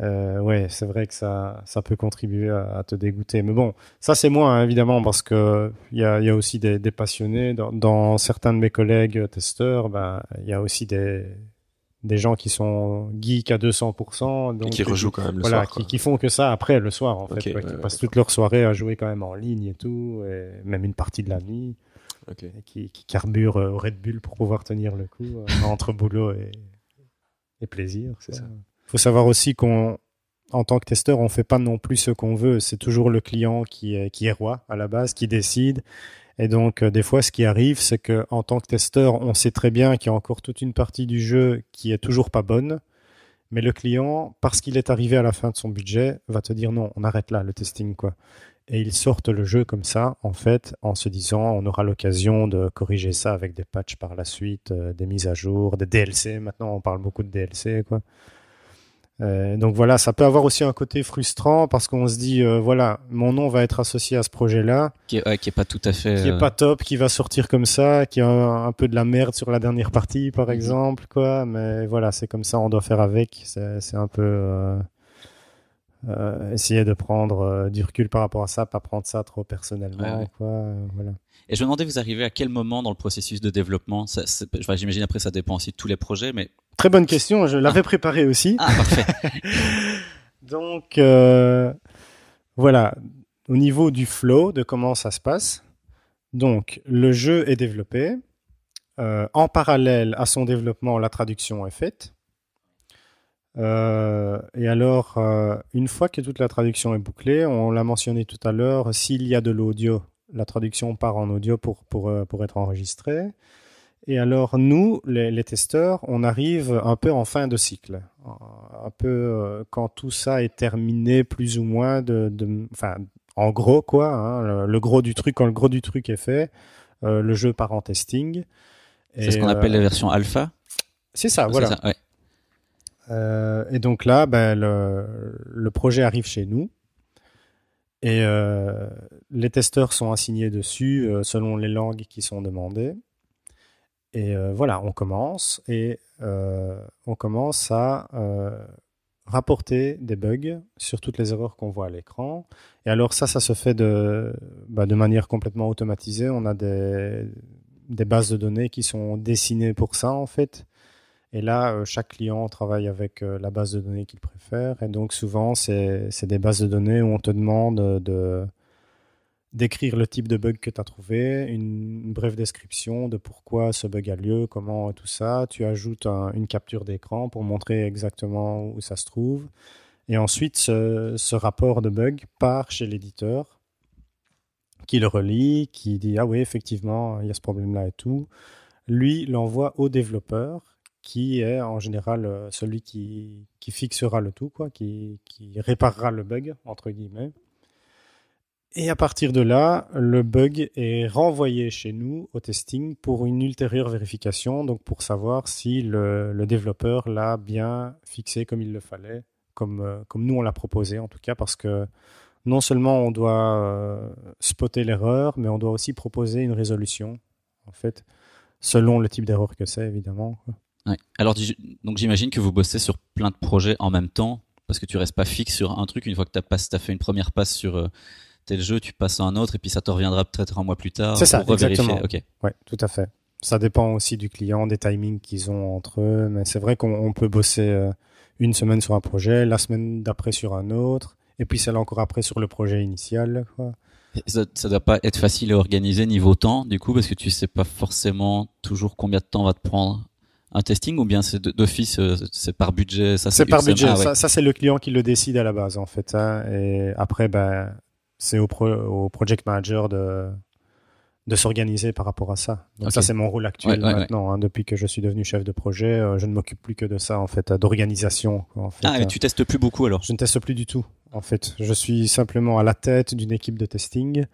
euh, ouais, c'est vrai que ça, ça peut contribuer à, à te dégoûter. Mais bon, ça c'est moi hein, évidemment parce que il y a, il y a aussi des, des passionnés. Dans, dans certains de mes collègues testeurs, ben il y a aussi des des gens qui sont geeks à 200%. Donc Et qui rejouent quand même le voilà, soir. qui, quoi. qui font que ça après le soir en fait, qui ouais, passent toute leur soirée à jouer quand même en ligne et tout, et même une partie de la nuit, et qui, qui carburent euh, au Red Bull pour pouvoir tenir le coup euh, entre boulot et, et plaisir. C'est ça. faut savoir aussi qu'on, en tant que testeur, on fait pas non plus ce qu'on veut. C'est toujours le client qui est, qui est roi à la base, qui décide. Et donc, euh, des fois, ce qui arrive, c'est que en tant que testeur, on sait très bien qu'il y a encore toute une partie du jeu qui est toujours pas bonne. Mais le client, parce qu'il est arrivé à la fin de son budget, va te dire non, on arrête là le testing, quoi. Et ils sortent le jeu comme ça, en fait, en se disant on aura l'occasion de corriger ça avec des patchs par la suite, euh, des mises à jour, des DLC. Maintenant, on parle beaucoup de DLC, quoi. Euh, donc voilà, ça peut avoir aussi un côté frustrant parce qu'on se dit euh, voilà, mon nom va être associé à ce projet-là, Qui est, ouais, qui est pas tout à fait. qui est euh, pas top, qui va sortir comme ça, qui a un, un peu de la merde sur la dernière partie, par Mhm. exemple, quoi. Mais voilà, c'est comme ça, on doit faire avec. C'est c'est un peu euh, euh, essayer de prendre du recul par rapport à ça, pas prendre ça trop personnellement, Ouais, ouais. quoi. voilà. Et je me demandais, vous arrivez à quel moment dans le processus de développement? Ça, c'est- enfin, J'imagine après, ça dépend aussi de tous les projets, mais. Très bonne question. Je l'avais préparé aussi. Ah, parfait. Donc euh, voilà, au niveau du flow, de comment ça se passe. Donc le jeu est développé. euh, en parallèle à son développement, la traduction est faite. Euh, et alors, euh, une fois que toute la traduction est bouclée, on l'a mentionné tout à l'heure, s'il y a de l'audio, la traduction part en audio pour, pour, euh, pour être enregistrée. Et alors, nous, les, les testeurs, on arrive un peu en fin de cycle. Un peu euh, quand tout ça est terminé, plus ou moins, de, de, enfin, en gros, quoi. Hein, le, le gros du truc, quand le gros du truc est fait, euh, le jeu part en testing. C'est ce qu'on euh, appelle la version alpha. C'est ça, voilà. ça, ouais. Euh, et donc là, ben, le, le projet arrive chez nous. Et euh, les testeurs sont assignés dessus euh, selon les langues qui sont demandées. Et euh, voilà, on commence et on commence à rapporter des bugs sur toutes les erreurs qu'on voit à l'écran. Et alors ça, ça se fait de, bah, manière complètement automatisée. On a des bases de données qui sont dessinées pour ça en fait. Et là, euh, chaque client travaille avec euh, la base de données qu'il préfère. Et donc, souvent, c'est des bases de données où on te demande de d'écrire le type de bug que tu as trouvé, une, brève description de pourquoi ce bug a lieu, comment tout ça. Tu ajoutes un- une capture d'écran pour montrer exactement où ça se trouve. Et ensuite, ce, ce rapport de bug part chez l'éditeur qui le relit, qui dit Ah oui, effectivement, il y a ce problème-là et tout. Lui l'envoie au développeur qui est en général euh, celui qui, fixera le tout, quoi, qui, réparera le bug, entre guillemets. Et à partir de là, le bug est renvoyé chez nous au testing pour une ultérieure vérification, donc pour savoir si le, développeur l'a bien fixé comme il le fallait, comme, euh, comme nous on l'a proposé en tout cas, parce que non seulement on doit euh, spotter l'erreur, mais on doit aussi proposer une résolution, en fait, selon le type d'erreur que c'est, évidemment. Ouais. Alors, donc j'imagine que vous bossez sur plein de projets en même temps, parce que tu restes pas fixe sur un truc. Une fois que tu as, fait une première passe sur euh, tel jeu, tu passes à un autre, et puis ça te reviendra peut-être un mois plus tard C'est ça, exactement. Ok. Ouais, tout à fait. Ça dépend aussi du client, des timings qu'ils ont entre eux, mais c'est vrai qu'on on peut bosser euh, une semaine sur un projet, la semaine d'après sur un autre, et puis celle encore après sur le projet initial. Quoi. Ça, ça doit pas être facile à organiser niveau temps, du coup, parce que tu sais pas forcément toujours combien de temps va te prendre un testing, ou bien c'est d'office, euh, c'est par budget. Ça C'est par budget, Ah ouais. ça, ça, c'est le client qui le décide à la base en fait. hein, et après, ben, c'est au, pro- au project manager de, de s'organiser par rapport à ça. Donc ça, c'est mon rôle actuel Ouais, ouais, maintenant. hein, depuis que je suis devenu chef de projet, euh, je ne m'occupe plus que de ça en fait, euh, d'organisation. quoi, En fait, Ah, hein. mais tu testes plus beaucoup alors? Je ne teste plus du tout, en fait. Je suis simplement à la tête d'une équipe de testing.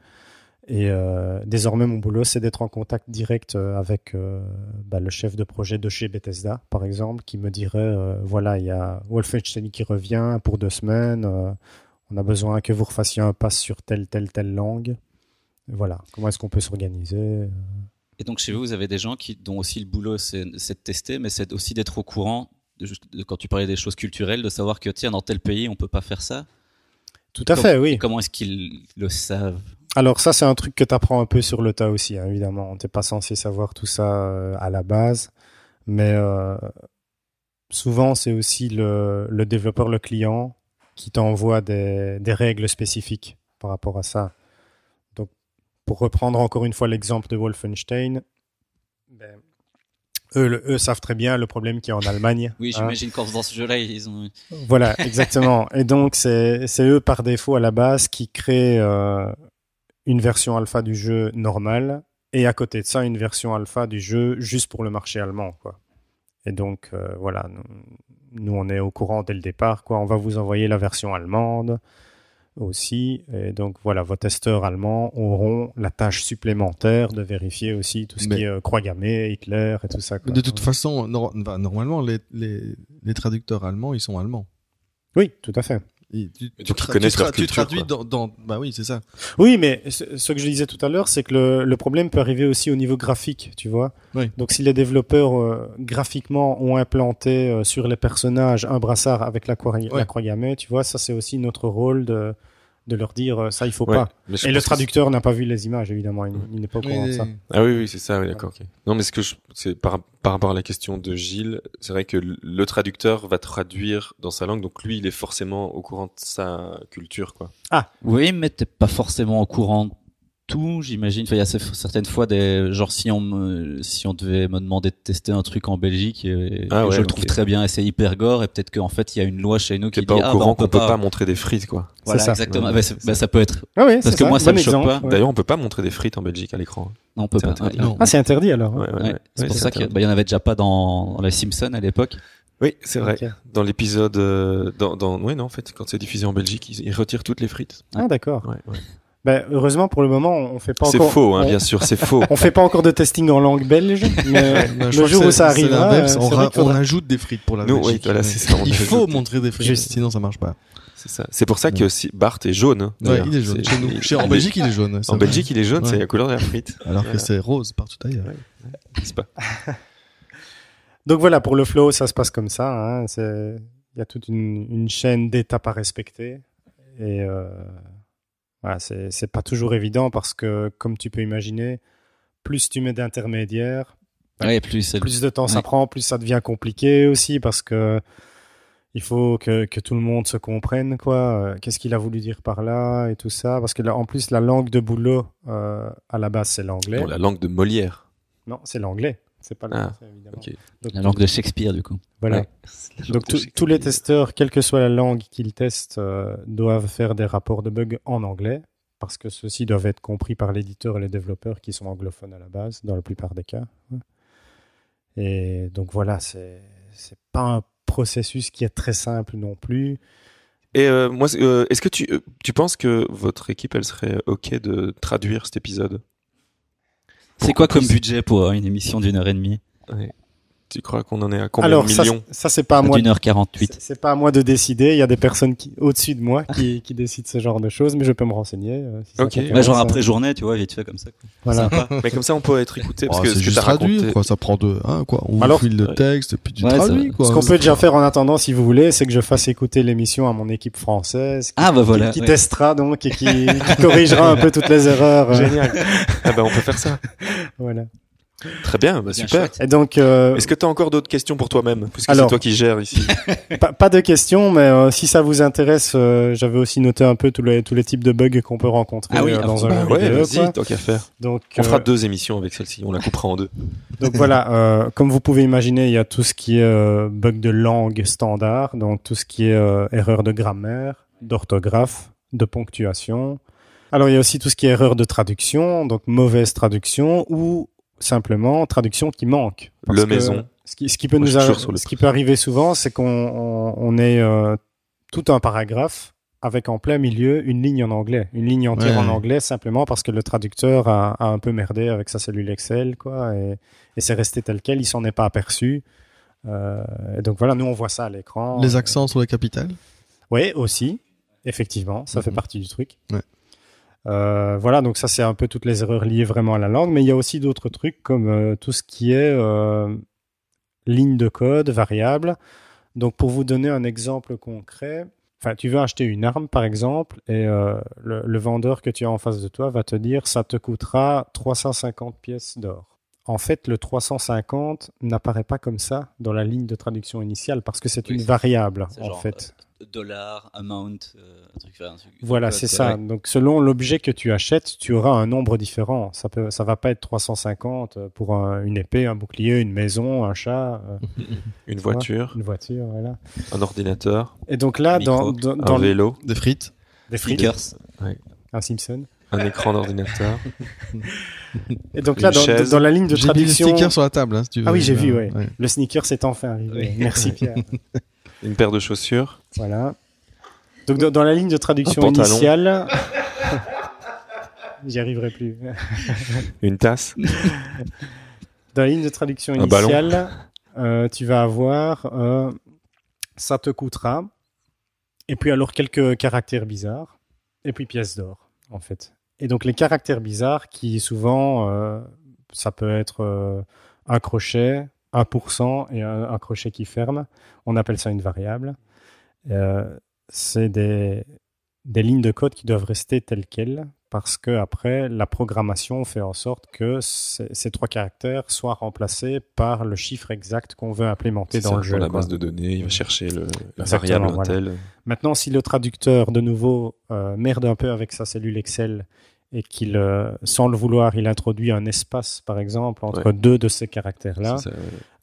Et euh, désormais, mon boulot, c'est d'être en contact direct euh, avec euh, bah, le chef de projet de chez Bethesda, par exemple, qui me dirait, euh, voilà, il y a Wolfenstein qui revient pour deux semaines. on a besoin que vous refassiez un pass sur telle, telle, telle langue. Voilà. Comment est-ce qu'on peut s'organiser Et donc chez vous, vous avez des gens qui dont aussi le boulot c'est de tester, mais c'est aussi d'être au courant. De, de- quand tu parlais des choses culturelles, de savoir que tiens dans tel pays on peut pas faire ça. Tout à Com- fait, oui. Comment est-ce qu'ils le savent? Alors ça, c'est un truc que tu apprends un peu sur le tas aussi, hein, évidemment. T'es pas censé savoir tout ça euh, à la base, mais euh, souvent c'est aussi le, le développeur, le client, qui t'envoie des, des règles spécifiques par rapport à ça. Donc, pour reprendre encore une fois l'exemple de Wolfenstein, ben, eux, le- eux savent très bien le problème qu'il y a en Allemagne. Oui, hein. j'imagine qu'en dans ce jeu-là ils ont. Voilà, exactement. Et donc, c'est c'est eux par défaut à la base qui créent euh, une version alpha du jeu normal et à côté de ça, une version alpha du jeu juste pour le marché allemand. Quoi. Et donc, euh, voilà, nous, nous, on est au courant dès le départ. Quoi. On va vous envoyer la version allemande aussi. Et donc, voilà, vos testeurs allemands auront la tâche supplémentaire de vérifier aussi tout ce Mais- qui est euh, croix gammée, Hitler et tout ça. Quoi. De toute façon, nor- bah, normalement, les, les, les traducteurs allemands, ils sont allemands. Oui, tout à fait. Et tu, tu tra- tu tra- tu traduis dans, dans, bah oui, c'est ça. Oui, mais ce ce que je disais tout à l'heure, c'est que le, le problème peut arriver aussi au niveau graphique, tu vois. Oui. Donc si les développeurs euh, graphiquement ont implanté euh, sur les personnages un brassard avec la croix, la Ouais. croix gammée, tu vois, ça c'est aussi notre rôle de, de leur dire euh, ça il faut Ouais, pas. Et le traducteur n'a pas vu les images évidemment, il, il n'est pas au courant de ça. Ah oui, oui, c'est ça, oui, d'accord. Non, mais ce que je, c'est par, par rapport à la question de Gilles, c'est vrai que le traducteur va traduire dans sa langue, donc lui, il est forcément au courant de sa culture, quoi. Oui, mais t'es pas forcément au courant tout, j'imagine. Enfin, il y a ce- certaines fois des genre si on me, si on devait me demander de tester un truc en Belgique, et, Ah et ouais, je le trouve très bien et c'est hyper gore et peut-être qu'en fait il y a une loi chez nous qui pas dit au ah, bah, courant on peut qu'on peut pas. pas montrer des frites, quoi. Voilà, C'est ça. exactement. Ouais, Bah, bah, ça peut être. Ah oui, Parce que moi, ça Bon me choque pas. ouais. D'ailleurs, on peut pas montrer des frites en Belgique à l'écran. Non, on peut pas. interdit. non. Ah, c'est interdit alors. Ouais, ouais, Ouais, ouais. c'est Ouais, pour ça qu'il y bah, y en avait déjà pas dans, dans les Simpsons à l'époque. Oui, c'est vrai. Dans l'épisode, euh, dans, dans, oui, non, en fait, quand c'est diffusé en Belgique, ils, ils retirent toutes les frites. Ah d'accord. Ouais, ouais. Ben, heureusement pour le moment, on fait pas C'est encore. faux, hein, on, bien sûr, c'est faux. on fait pas encore de testing en langue belge, mais Bah, je le jour que où ça arrivera, euh, on, ra- faudra- on ajoute des frites pour la Nous, oui, Belgique. voilà, c'est ça, on Il faut montrer des frites, Juste. sinon ça marche pas. C'est ça. C'est pour ça que aussi Bart est jaune. hein, Ouais, d'ailleurs. il est jaune. C'est- Chez nous. il- Chez- en il- Belgique, il est jaune. c'est En vrai. Belgique, il est jaune, Ouais. c'est la couleur de la frite. Alors que c'est rose partout ailleurs. pas Donc voilà, pour le flow, ça se passe comme ça. Hein. Il y a toute une, une chaîne d'étapes à respecter. Et euh, voilà, c'est c'est pas toujours évident parce que, comme tu peux imaginer, plus tu mets d'intermédiaires. Ouais, plus de temps ça prend, plus ça devient compliqué aussi parce que il faut que, que tout le monde se comprenne quoi. Euh, Qu'est-ce qu'il a voulu dire par là et tout ça? Parce que là, en plus la langue de boulot euh, à la base c'est l'anglais. La langue de Molière. Non, c'est l'anglais. C'est pas le Ah, français évidemment. ok. Donc, la langue de Shakespeare du coup. Voilà. Ouais. Donc tous- les testeurs, quelle que soit la langue qu'ils testent, euh, doivent faire des rapports de bugs en anglais parce que ceux-ci doivent être compris par l'éditeur et les développeurs qui sont anglophones à la base, dans la plupart des cas. Et donc voilà, c'est c'est pas un processus qui est très simple non plus. Et euh, moi, euh, est-ce que tu, tu penses que votre équipe, elle serait ok de traduire cet épisode? C'est quoi comme budget pour une émission d'une heure et demie? Tu crois qu'on en est à combien Alors de ça, millions ça c'est pas à moi. D'une heure quarante-huit. C'est c'est pas à moi de décider. Il y a des personnes qui, au-dessus de moi qui, qui décident ce genre de choses, mais je peux me renseigner. euh, si ça Ok. Ouais, genre après journée, tu vois, vite fait comme ça. quoi. Voilà. Mais comme ça, on peut être écouté parce Oh, que c'est ce que juste t'as traduit, raconté. quoi. Ça prend deux, hein, quoi. On Alors- file le texte et puis tu Ouais, ça- traduis, quoi. Ce qu'on peut déjà faire en attendant, si vous voulez, c'est que je fasse écouter l'émission à mon équipe française, qui, Ah bah voilà. qui ouais. testera donc et qui, qui corrigera un peu toutes les erreurs. euh, Génial. ah ben, on peut faire ça. Voilà. Très bien, bah, Bien super. chouette. Et donc, euh, Est-ce que tu as encore d'autres questions pour toi-même? Puisque c'est toi qui gères ici. pas, pas de questions, mais euh, si ça vous intéresse, euh, j'avais aussi noté un peu tous les tous les types de bugs qu'on peut rencontrer Ah oui, euh, ah, dans un Bah jeu ouais, vas-y, tant qu'à faire. Donc, On euh, fera deux émissions avec celle-ci, on la coupera en deux. Donc voilà, euh, comme vous pouvez imaginer, il y a tout ce qui est euh, bug de langue standard, donc tout ce qui est euh, erreur de grammaire, d'orthographe, de ponctuation. Alors il y a aussi tout ce qui est erreur de traduction, donc mauvaise traduction ou simplement traduction qui manque. Parce Le que maison. Ce qui, ce qui peut Moi, nous ce qui peut arriver souvent, c'est qu'on on, on ait euh, tout un paragraphe avec en plein milieu une ligne en anglais, une ligne entière Ouais. en anglais simplement parce que le traducteur a, a un peu merdé avec sa cellule Excel, quoi, et, et c'est resté tel quel, il s'en est pas aperçu. Euh, et donc voilà, nous on voit ça à l'écran. Les accents sur la capitale. Oui, aussi, effectivement, ça fait Mhm. partie du truc. Ouais. Euh, voilà, donc ça c'est un peu toutes les erreurs liées vraiment à la langue, mais il y a aussi d'autres trucs comme euh, tout ce qui est euh, ligne de code, variable. Donc pour vous donner un exemple concret, enfin tu veux acheter une arme par exemple, et le, le vendeur que tu as en face de toi va te dire ça te coûtera 350 pièces d'or. En fait, le 350 n'apparaît pas comme ça dans la ligne de traduction initiale parce que c'est Oui, une variable en genre, fait. Dollar, amount, euh, un truc, enfin, un truc- Voilà, euh, c'est ça. Donc, selon l'objet que tu achètes, tu auras un nombre différent. Ça peut, ça va pas être 350 pour un- une épée, un bouclier, une maison, un chat, euh, Une vois, voiture, une voiture, voilà. un ordinateur, Et donc là, dans, Micro. dans, un dans le- vélo, Des frites. des frites, un Simpson. Un écran d'ordinateur. Et donc Une là, dans, la ligne de J'ai mis le traduction, sticker sur la table, hein, si tu veux. Ah oui, j'ai vu, ouais. ouais. le sneaker s'est enfin arrivé. Oui. Merci Pierre. Une paire de chaussures. voilà. Donc dans, dans la ligne de traduction initiale, j'y arriverai plus. Une tasse. Dans la ligne de traduction Un initiale, euh, tu vas avoir euh, ça te coûtera, et puis alors quelques caractères bizarres, et puis pièces d'or, en fait. Et donc les caractères bizarres qui souvent, euh, ça peut être euh, un crochet, 1% et un, crochet qui ferme, on appelle ça une variable. Euh, c'est des lignes de code qui doivent rester telles quelles parce que après la programmation fait en sorte que ces, trois caractères soient remplacés par le chiffre exact qu'on veut implémenter dans ça, le jeu. Pour la quoi. base de données, il va chercher le, la variable voilà. Maintenant, si le traducteur de nouveau euh, merde un peu avec sa cellule Excel et qu'il, euh, sans le vouloir, il introduit un espace, par exemple, entre Ouais. deux de ces caractères-là, C'est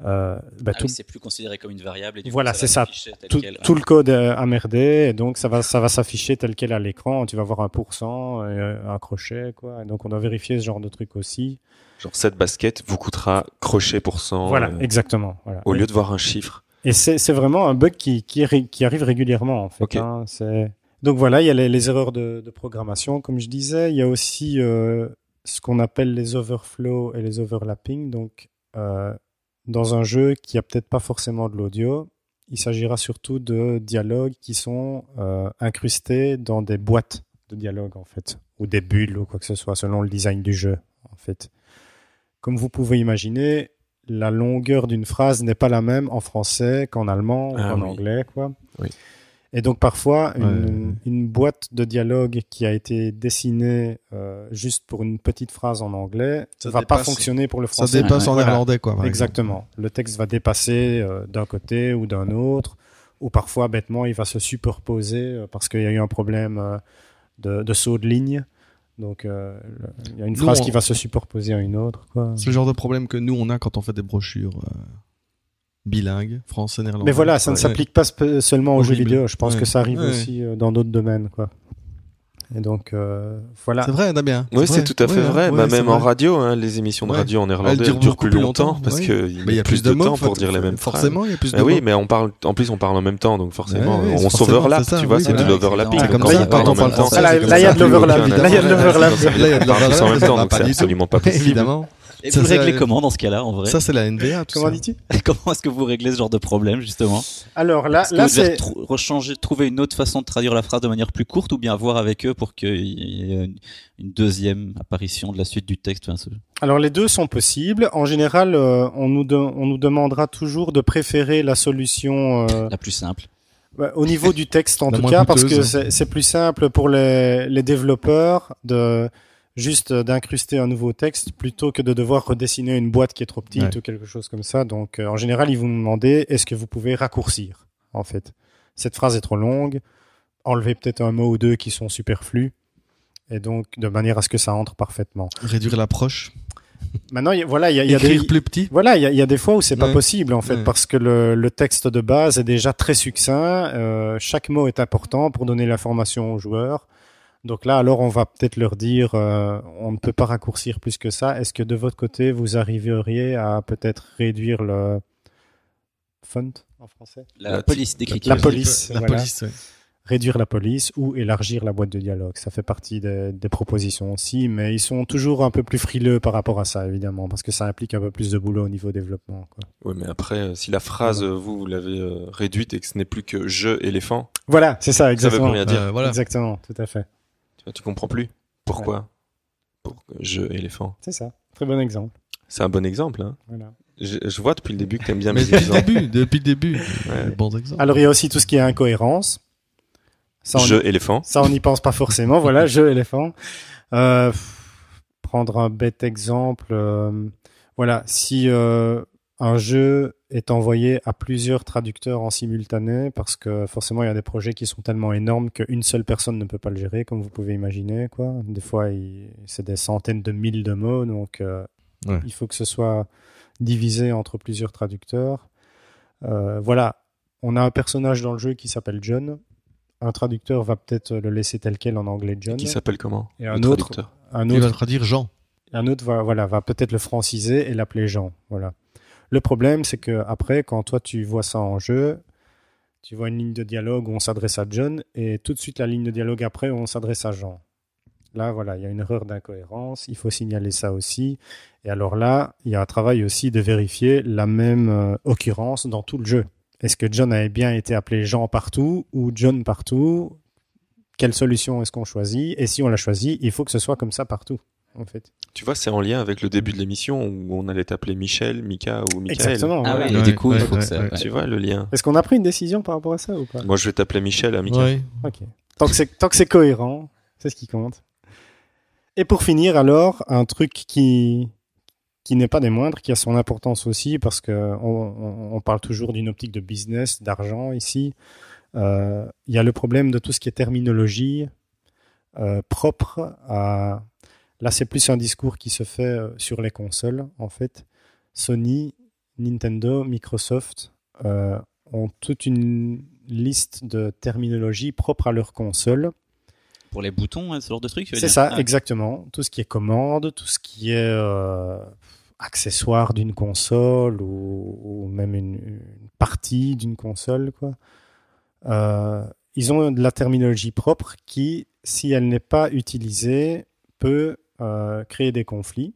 euh, bah, Ah tout, oui, c'est plus considéré comme une variable. Et du Voilà, c'est ça. tout, quel. tout le code est ammerdé, et donc ça va, ça va s'afficher tel quel à l'écran. Tu vas voir un pourcent, et un crochet, quoi. Et donc on doit vérifier ce genre de truc aussi. Genre cette basket vous coûtera crochet pour cent. voilà, euh, exactement. Voilà. au lieu de voir un chiffre. Et c'est vraiment un bug qui, qui, ré- qui arrive régulièrement, en fait. Ok. hein. C'est- Donc voilà, il y a les, les erreurs de, de programmation, comme je disais. Il y a aussi euh, ce qu'on appelle les overflows et les overlapping. Donc, euh, dans un jeu qui a peut-être pas forcément de l'audio, il s'agira surtout de dialogues qui sont euh, incrustés dans des boîtes de dialogue, en fait, ou des bulles ou quoi que ce soit, selon le design du jeu, en fait. Comme vous pouvez imaginer, la longueur d'une phrase n'est pas la même en français qu'en allemand Ah ou en oui. anglais, quoi. Oui. Et donc parfois, une, Ouais. une boîte de dialogue qui a été dessinée euh, juste pour une petite phrase en anglais Ça va pas fonctionner pour le Ça français. dépasse en Voilà. néerlandais, quoi. par Exactement. Le texte va dépasser euh, d'un côté ou d'un autre, ou parfois bêtement il va se superposer euh, parce qu'il y a eu un problème euh, de, de saut de ligne. Donc euh, il y a une Nous, phrase on- qui va se superposer à une autre. C'est le genre de problème que nous, on a quand on fait des brochures euh, bilingues, français-néerlandais. Mais voilà, ça ne Ouais. s'applique pas seulement aux jeux vidéo. Je pense Ouais. que ça arrive Ouais. aussi euh, dans d'autres domaines, quoi. Et donc euh, voilà. C'est vrai, Damien. Oui, c'est tout à fait Ouais, vrai. ouais, Bah, même en radio, hein, les émissions de Ouais. radio en néerlandais Elles durent plus longtemps parce ouais. qu'il il y a plus, de, mots temps pour dire les mêmes phrases. Forcément, il y a plus de Eh oui, mais on parle, en plus on parle en même temps, donc forcément Ouais, ouais, on s'overlappe, tu vois, oui, c'est de l'overlapping. Quand on parle en même temps, là, il y a de l'overlap, là, il y a de l'overlap. Là, il y a de tous en même l'overlap, temps, donc c'est absolument pas possible. Évidemment. Et Ça, vous le réglez comment dans ce cas-là, en vrai Ça, c'est la NVA. tout Comment dis-tu Comment est-ce que vous réglez ce genre de problème, justement Alors là, là c'est rechanger, trouver une autre façon de traduire la phrase de manière plus courte ou bien voir avec eux pour qu'il y ait une, une deuxième apparition de la suite du texte enfin, ce- Alors les deux sont possibles. En général, euh, on, nous de- on nous demandera toujours de préférer la solution euh, La plus simple. bah, au niveau du texte en La tout cas, parce que c'est c'est plus simple pour les, les développeurs de juste d'incruster un nouveau texte plutôt que de devoir redessiner une boîte qui est trop petite Ouais. ou quelque chose comme ça. Donc euh, en général, ils vont demander est-ce que vous pouvez raccourcir en fait? Cette phrase est trop longue. Enlever peut-être un mot ou deux qui sont superflus. Et donc, de manière à ce que ça entre parfaitement. Réduire l'approche. Maintenant, il y a- voilà, il y a, y a des, plus petit. voilà, il y a, il y a des fois où c'est pas possible en fait Ouais. parce que le, le texte de base est déjà très succinct. euh, chaque mot est important pour donner l'information aux joueurs. Donc là, alors on va peut-être leur dire, euh, on ne peut pas raccourcir plus que ça. Est-ce que de votre côté, vous arriveriez à peut-être réduire le font en français? La, La- police d'écriture. La police, La voilà. police, ouais. Réduire la police ou élargir la boîte de dialogue. Ça fait partie des, des propositions aussi, mais ils sont toujours un peu plus frileux par rapport à ça, évidemment, parce que ça implique un peu plus de boulot au niveau développement. Quoi. Oui, mais après, euh, si la phrase, euh, vous, vous l'avez réduite et que ce n'est plus que je éléphant, Voilà, c'est ça, ça veut exactement. plus rien dire. Euh, voilà. Exactement, tout à fait. Tu, vois, tu comprends plus. Pourquoi Pour que je éléphant. C'est ça. Très bon exemple. C'est un bon exemple. Hein. Voilà. Je, je vois depuis le début que t'aimes bien Mais mes depuis le exemples. début, depuis le début. Ouais. Bons exemples. Alors, il y a aussi tout ce qui est incohérence. Ça, on, Je éléphant. ça, on n'y pense pas forcément. voilà, jeu éléphant. Euh, prendre un bête exemple. euh, voilà, si euh, un jeu est envoyé à plusieurs traducteurs en simultané, parce que forcément, il y a des projets qui sont tellement énormes qu'une seule personne ne peut pas le gérer, comme vous pouvez imaginer. Quoi. Des fois, il- c'est des centaines de mille de mots, donc euh, Ouais. il faut que ce soit divisé entre plusieurs traducteurs. Euh, voilà, on a un personnage dans le jeu qui s'appelle John. Un traducteur va peut-être le laisser tel quel en anglais John. Qui s'appelle comment? Et Le un autre, traducteur. un Il va autre, traduire Jean. un autre va, voilà, va peut-être le franciser et l'appeler Jean. Voilà. Le problème, c'est que après, quand toi tu vois ça en jeu, tu vois une ligne de dialogue où on s'adresse à John et tout de suite la ligne de dialogue après où on s'adresse à Jean. Là, voilà, il y a une erreur d'incohérence. Il faut signaler ça aussi. Et alors là, il y a un travail aussi de vérifier la même euh, occurrence dans tout le jeu. Est-ce que John avait bien été appelé Jean partout ou John partout? Quelle solution est-ce qu'on choisit? Et si on l'a choisi, il faut que ce soit comme ça partout, en fait. Tu vois, c'est en lien avec le début de l'émission où on allait t'appeler Michel, Mika ou Michael. Exactement. Ah Ouais, du coup, il ouais, faut que ça. Tu vois le lien Est-ce qu'on a pris une décision par rapport à ça ou pas? Moi, je vais t'appeler Michel à Mika. Ouais. Ok. Tant que c'est tant que c'est cohérent, c'est ce qui compte. Et pour finir, alors, un truc qui qui n'est pas des moindres, qui a son importance aussi, parce que on, on- on parle toujours d'une optique de business, d'argent ici. Euh, Il y a le problème de tout ce qui est terminologie euh, propre à Là, c'est plus un discours qui se fait euh, sur les consoles, en fait. Sony, Nintendo, Microsoft euh, ont toute une liste de terminologie propre à leur console. Pour les boutons, hein, ce genre de veux C'est ça, Ah, exactement. Tout ce qui est commande, tout ce qui est euh, accessoire d'une console ou, ou même une, une partie d'une console, quoi. Euh, ils ont de la terminologie propre qui, si elle n'est pas utilisée, peut créer des conflits.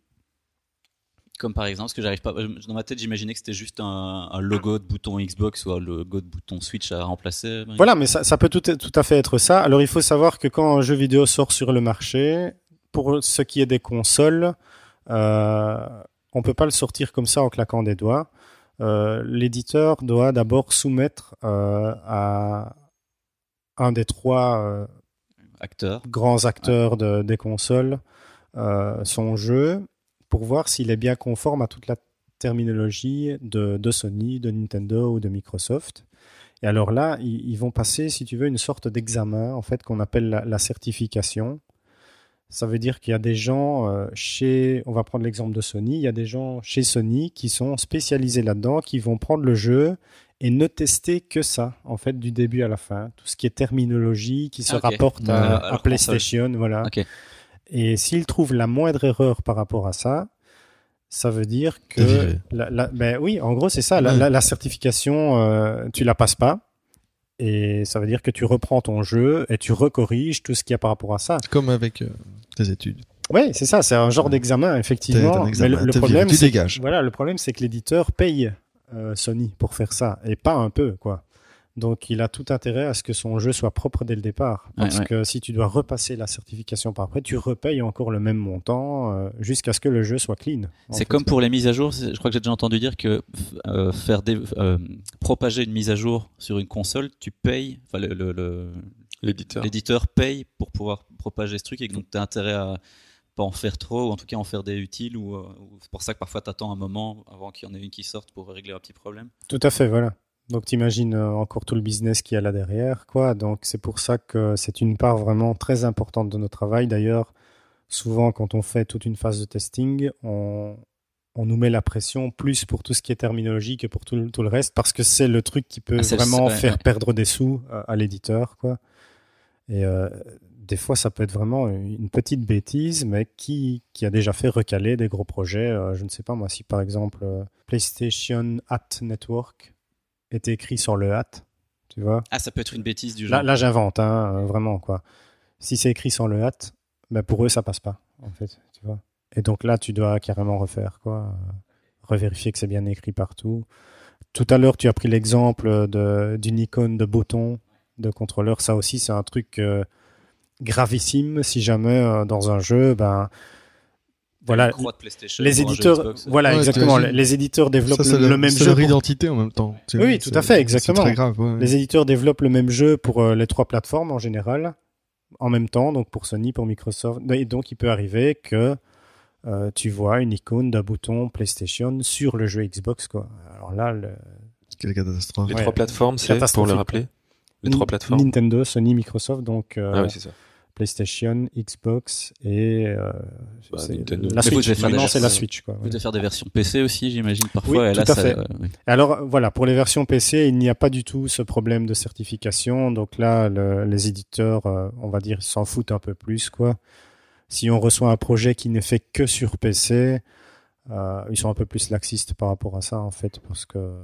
Comme par exemple, parce que j'arrive pas. Dans ma tête, j'imaginais que c'était juste un, un logo de bouton Xbox ou un logo de bouton Switch à remplacer. Voilà, mais ça, ça peut tout, tout à fait être ça. Alors il faut savoir que quand un jeu vidéo sort sur le marché, pour ce qui est des consoles, euh, on peut pas le sortir comme ça en claquant des doigts. Euh, L'éditeur doit d'abord soumettre euh, à un des trois euh, Acteur. grands acteurs de- des consoles euh, son jeu pour voir s'il est bien conforme à toute la terminologie de, de Sony, de Nintendo ou de Microsoft. Et alors là, ils, ils vont passer, si tu veux, une sorte d'examen, en fait, qu'on appelle la, la certification. Ça veut dire qu'il y a des gens euh, chez, on va prendre l'exemple de Sony, il y a des gens chez Sony qui sont spécialisés là-dedans, qui vont prendre le jeu et ne tester que ça, en fait, du début à la fin. Tout ce qui est terminologie, qui se Ah, rapporte Euh, à, à à leur PlayStation, voilà. Et s'ils trouvent la moindre erreur par rapport à ça, ça veut dire que la, la- ben oui, en gros c'est ça. La, Ouais. la- la certification, euh, tu la passes pas, et ça veut dire que tu reprends ton jeu et tu recorriges tout ce qu'il y a par rapport à ça. Comme avec euh, tes études. Oui, c'est ça. C'est un genre d'examen effectivement. un Mais le, problème, tu dégages. voilà, le problème c'est que l'éditeur paye euh, Sony pour faire ça et pas un peu quoi. Donc il a tout intérêt à ce que son jeu soit propre dès le départ. Parce Ouais, ouais. que si tu dois repasser la certification par après, tu repayes encore le même montant euh, jusqu'à ce que le jeu soit clean. C'est comme pour les mises à jour. Je crois que j'ai déjà entendu dire que euh, faire des, euh, propager une mise à jour sur une console, tu payes. Enfin, le- le- le- L'éditeur. l'éditeur paye pour pouvoir propager ce truc et que donc tu as intérêt à pas en faire trop ou en tout cas en faire des utiles ou, euh, ou c'est pour ça que parfois tu attends un moment avant qu'il y en ait une qui sorte pour régler un petit problème. Tout à fait, voilà. Donc t'imagines euh, encore tout le business qu'il y a là derrière, quoi. Donc c'est pour ça que c'est une part vraiment très importante de notre travail. D'ailleurs, souvent quand on fait toute une phase de testing, on, on nous met la pression plus pour tout ce qui est terminologie que pour tout, le- tout le reste, parce que c'est le truc qui peut Ah, vraiment faire ouais. perdre des sous à l'éditeur, quoi. Et euh, des fois, ça peut être vraiment une petite bêtise, mais qui, qui a déjà fait recaler des gros projets. Euh, je ne sais pas moi si par exemple euh, PlayStation Hat Network était écrit sur le hat, tu vois. Ah, ça peut être une bêtise du genre. là j'invente, hein, euh, vraiment quoi. Si c'est écrit sur le hat, ben pour eux ça passe pas, en fait, tu vois. Et donc là, tu dois carrément refaire quoi, euh, revérifier que c'est bien écrit partout. Tout à l'heure, tu as pris l'exemple de- d'une icône de bouton de contrôleur. Ça aussi, c'est un truc euh, gravissime si jamais euh, dans un jeu, ben voilà, les éditeurs, Xbox. voilà Ouais, exactement, les éditeurs développent Ça, c'est le, le- même c'est jeu. leur pour- identité en même temps. Tu Oui, vois, tout c'est- à fait, exactement. C'est très grave. ouais. Les éditeurs développent le même jeu pour euh, les trois plateformes en général, en même temps, donc pour Sony, pour Microsoft. Et donc, il peut arriver que euh, tu vois une icône d'un bouton PlayStation sur le jeu Xbox, quoi. Alors là, le... Quelle catastrophe. Les Ouais. trois plateformes, c'est pour le rappeler? Les trois plateformes. Nintendo, Sony, Microsoft, donc euh, Ah oui, c'est ça. PlayStation, Xbox et euh, Bah, Nintendo. la Switch. Maintenant, c'est la Switch, quoi. Vous devez faire des versions PC aussi, j'imagine, parfois. Oui, et là, tout à ça- fait. euh, oui. Alors voilà, pour les versions PC, il n'y a pas du tout ce problème de certification. Donc là, le- les éditeurs, euh, on va dire, s'en foutent un peu plus, quoi. Si on reçoit un projet qui n'est fait que sur PC, ils sont un peu plus laxistes par rapport à ça, en fait, parce que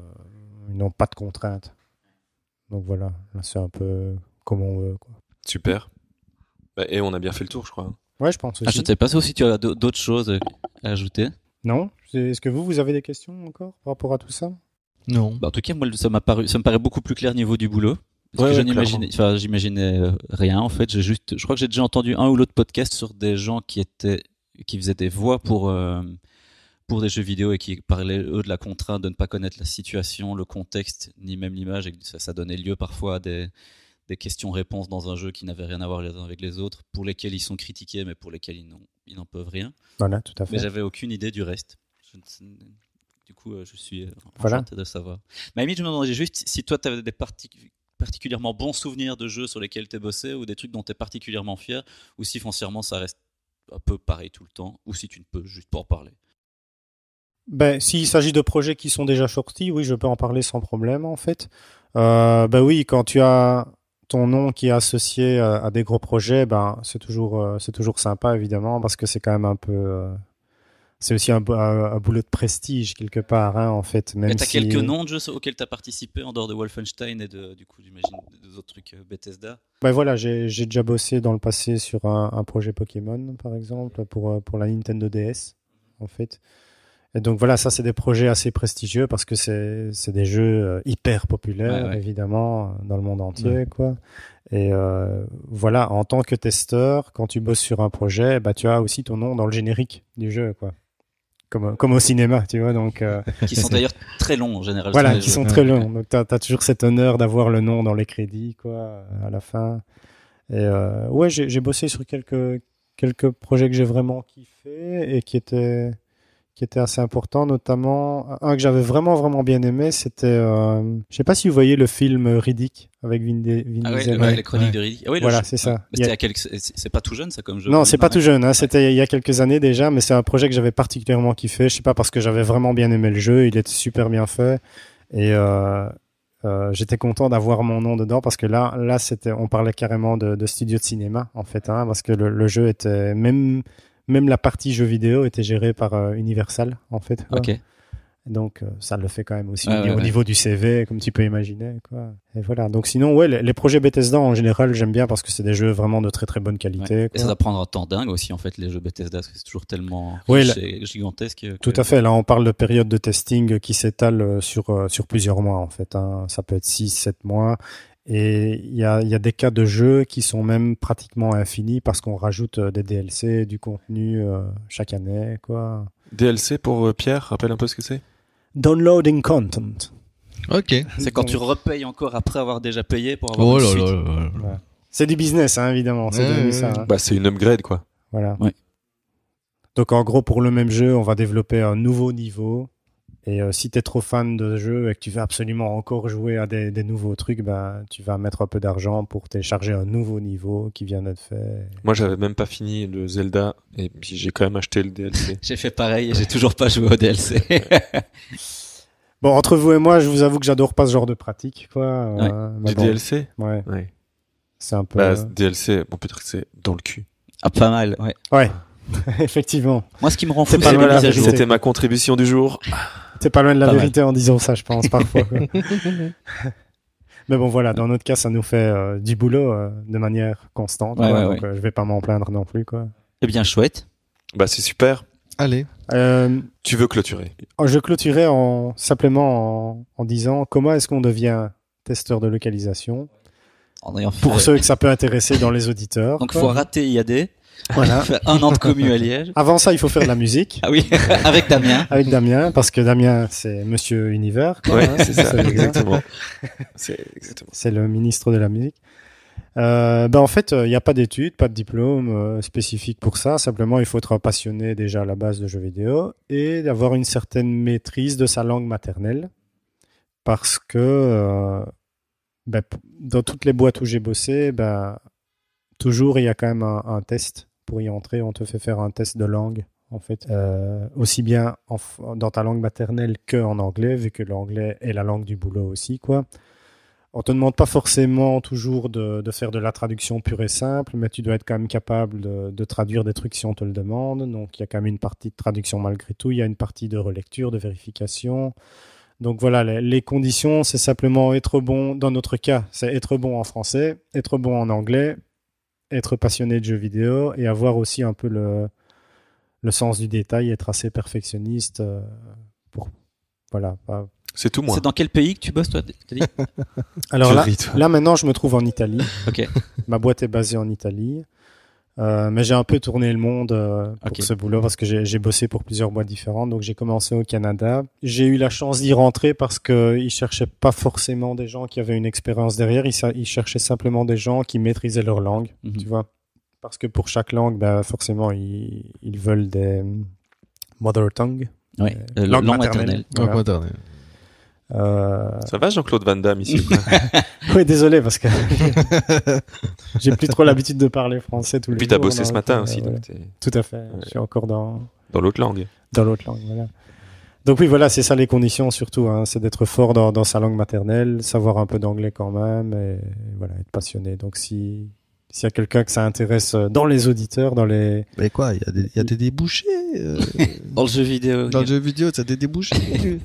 ils n'ont pas de contraintes. Donc voilà, là c'est un peu comme on veut, quoi. Super. Bah, et on a bien fait le tour, je crois. Ouais, je pense Ah, aussi. je ne sais pas si tu as d'autres choses à ajouter. non Est-ce que vous, vous avez des questions encore par rapport à tout ça? Non. Bah, en tout cas, moi, ça m'a paru, ça me paraît beaucoup plus clair niveau du boulot. Parce Ouais, que enfin, j'imaginais euh, rien, en fait. J'ai juste, je crois que j'ai déjà entendu un ou l'autre podcast sur des gens qui étaient, qui faisaient des voix pour, euh, pour des jeux vidéo et qui parlaient, eux, de la contrainte de ne pas connaître la situation, le contexte, ni même l'image, et que ça, ça donnait lieu parfois à des, des questions-réponses dans un jeu qui n'avaient rien à voir les uns avec les autres, pour lesquels ils sont critiqués, mais pour lesquels ils n'en peuvent rien. Voilà, tout à Mais fait. j'avais aucune idée du reste. Je Du coup, euh, je suis euh, Voilà. enchanté de savoir. Mais Amy, je me demandais juste si toi, tu avais des partic- particulièrement bons souvenirs de jeux sur lesquels tu bossé ou des trucs dont tu es particulièrement fier ou si foncièrement ça reste un peu pareil tout le temps, ou si tu ne peux juste pas en parler. Ben, s'il s'agit de projets qui sont déjà sortis, oui, je peux en parler sans problème, en fait. Euh, ben oui, quand tu as ton nom qui est associé à, à des gros projets, ben c'est toujours euh, c'est toujours sympa évidemment parce que c'est quand même un peu euh, c'est aussi un, bo- un- un boulot de prestige quelque part, hein, en fait. Même Mais t'as si- quelques noms de jeux auxquels t'as participé en dehors de Wolfenstein et de, du coup, j'imagine, des autres trucs euh, Bethesda? Ben voilà, j'ai déjà bossé dans le passé sur un, un projet Pokémon, par exemple, pour euh, pour la Nintendo DS, en fait. Et donc voilà, ça c'est des projets assez prestigieux parce que c'est c'est des jeux euh, hyper populaires Ouais, ouais. évidemment euh, dans le monde entier quoi. Et euh, voilà, en tant que testeur, quand tu bosses sur un projet, bah tu as aussi ton nom dans le générique du jeu quoi. Comme comme au cinéma, tu vois donc euh, Qui sont d'ailleurs très longs en général. voilà, qui jeux. sont très longs. Donc, tu as, toujours cet honneur d'avoir le nom dans les crédits, quoi, à la fin. Et euh, ouais, j'ai j'ai bossé sur quelques, quelques projets que j'ai vraiment kiffé et qui étaient, qui étaient assez importants, notamment un que j'avais vraiment, vraiment bien aimé, c'était, euh, je sais pas si vous voyez le film Riddick avec Vin, Vin Ah ouais, Diesel. ouais, les chroniques de Riddick. Ah oui, Voilà, c'est ça. Ouais. A- quelques- C'est c'est pas tout jeune, ça, comme jeu. Non, c'est pas Ouais. tout jeune. Hein. C'était il y a quelques années déjà, mais c'est un projet que j'avais particulièrement kiffé. Je sais pas parce que j'avais vraiment bien aimé le jeu. Il était super bien fait et euh, euh, j'étais content d'avoir mon nom dedans parce que là, là, c'était, on parlait carrément de, de studio de cinéma en fait, hein, parce que le, le jeu était même même la partie jeu vidéo était gérée par euh, Universal en fait. quoi. Ok. Donc euh, ça le fait quand même aussi au, ouais, au ouais. niveau du CV, comme tu peux imaginer. Quoi. Et voilà. Donc sinon, ouais, les, les projets Bethesda en général, j'aime bien parce que c'est des jeux vraiment de très très bonne qualité. Ouais. Et quoi. ça doit prendre un temps dingue aussi, en fait, les jeux Bethesda, parce que c'est toujours tellement gigantesque. que- Tout à fait. Là, on parle de période de testing qui s'étale euh, sur sur plusieurs mois en fait. Hein. Ça peut être 6 7 mois et il y a il y a des cas de jeux qui sont même pratiquement infinis parce qu'on rajoute euh, des DLC, du contenu euh, chaque année quoi. DLC pour euh, Pierre, rappelle un peu ce que c'est? Downloading content. Ok. C'est quand tu repayes encore après avoir déjà payé pour avoir Oh une là suite. là là là. C'est du business hein, évidemment, c'est Ouais, devenu ouais, ça. ouais. hein. Bah, c'est une upgrade, quoi. Voilà. Ouais. Donc en gros pour le même jeu, on va développer un nouveau niveau. Et euh, si t'es trop fan de jeu et que tu veux absolument encore jouer à des, des nouveaux trucs, ben tu vas mettre un peu d'argent pour télécharger un nouveau niveau qui vient d'être fait. Moi, j'avais même pas fini le Zelda, et puis j'ai quand même acheté le DLC. J'ai fait pareil et j'ai toujours pas joué au DLC. Bon entre vous et moi, je vous avoue que j'adore pas ce genre de pratique, quoi. Euh, mais Du bon, DLC Ouais, Ouais. c'est un peu. Bah, DLC, on peut dire que c'est dans le cul. ah, pas mal, ouais. Ouais, effectivement. Moi, ce qui me rend fou, c'est C'était ma contribution du jour. T'es pas loin de la Pas mal. vérité en disant ça, je pense, parfois. quoi. Mais bon, voilà, dans notre cas, ça nous fait euh, du boulot euh, de manière constante. Ouais, quoi, ouais, donc, ouais. euh, je vais pas m'en plaindre non plus, quoi. Eh bien, chouette. Bah, c'est super. Allez. Euh, Tu veux clôturer? je clôturais en, simplement en, en disant comment est-ce qu'on devient testeur de localisation En ayant fait... pour ceux que ça peut intéresser dans les auditeurs. Donc, quoi. faut rater IAD. Voilà. Un an de commu à Liège. Avant ça, il faut faire de la musique Ah oui, avec Damien. avec Damien, parce que Damien, c'est Monsieur Univers. quoi, Ouais, hein, c'est ça, exactement. C'est exactement. C'est le ministre de la musique. Euh, ben en fait, il n'y a pas d'études, pas de diplôme euh, spécifique pour ça. Simplement, il faut être passionné déjà à la base de jeux vidéo et d'avoir une certaine maîtrise de sa langue maternelle. Parce que euh, ben, dans toutes les boîtes où j'ai bossé, ben, toujours il y a quand même un, test pour y entrer. On te fait faire un test de langue. En fait, Euh, aussi bien en dans ta langue maternelle que en anglais, vu que l'anglais est la langue du boulot aussi, quoi. On te demande pas forcément toujours de, faire de la traduction pure et simple, mais tu dois être quand même capable de, traduire des trucs si on te le demande. Donc il y a quand même une partie de traduction malgré tout, il y a une partie de relecture, de vérification. Donc voilà, les conditions, c'est simplement être bon, dans notre cas, c'est être bon en français, être bon en anglais, être passionné de jeux vidéo et avoir aussi un peu le, le sens du détail, être assez perfectionniste euh, pour... Voilà, C'est tout, moi. C'est dans quel pays que tu bosses, toi dit? Alors là, ris, toi. là maintenant, je me trouve en Italie. Ok. Ma boîte est basée en Italie. Euh, mais j'ai un peu tourné le monde euh, pour ce boulot parce que j'ai bossé pour plusieurs boîtes différentes. Donc j'ai commencé au Canada. J'ai eu la chance d'y rentrer parce que ils cherchaient pas forcément des gens qui avaient une expérience derrière. Ils, cherchaient simplement des gens qui maîtrisaient leur langue, Mhm. tu vois. Parce que pour chaque langue, ben, forcément, ils, ils veulent des mother tongue, Ouais. Euh, Euh, langue langue maternelle. Voilà. Euh... Ça va, Jean-Claude Van Damme ici Oui, désolé parce que j'ai plus trop l'habitude de parler français tous les puis jours. t'as bossé donc, ce matin euh, aussi, voilà. donc t'es Tout à fait. Je suis encore dans dans l'autre langue. dans l'autre langue. Voilà. Donc oui, voilà, c'est ça les conditions surtout. Hein, c'est d'être fort dans, dans sa langue maternelle, savoir un peu d'anglais quand même, et voilà, être passionné. Donc si s'il y a quelqu'un que ça intéresse euh, dans les auditeurs, dans les Mais quoi, il y, a des- il y a des débouchés. euh, Dans le jeu vidéo. dans le jeu vidéo, ça a des débouchés.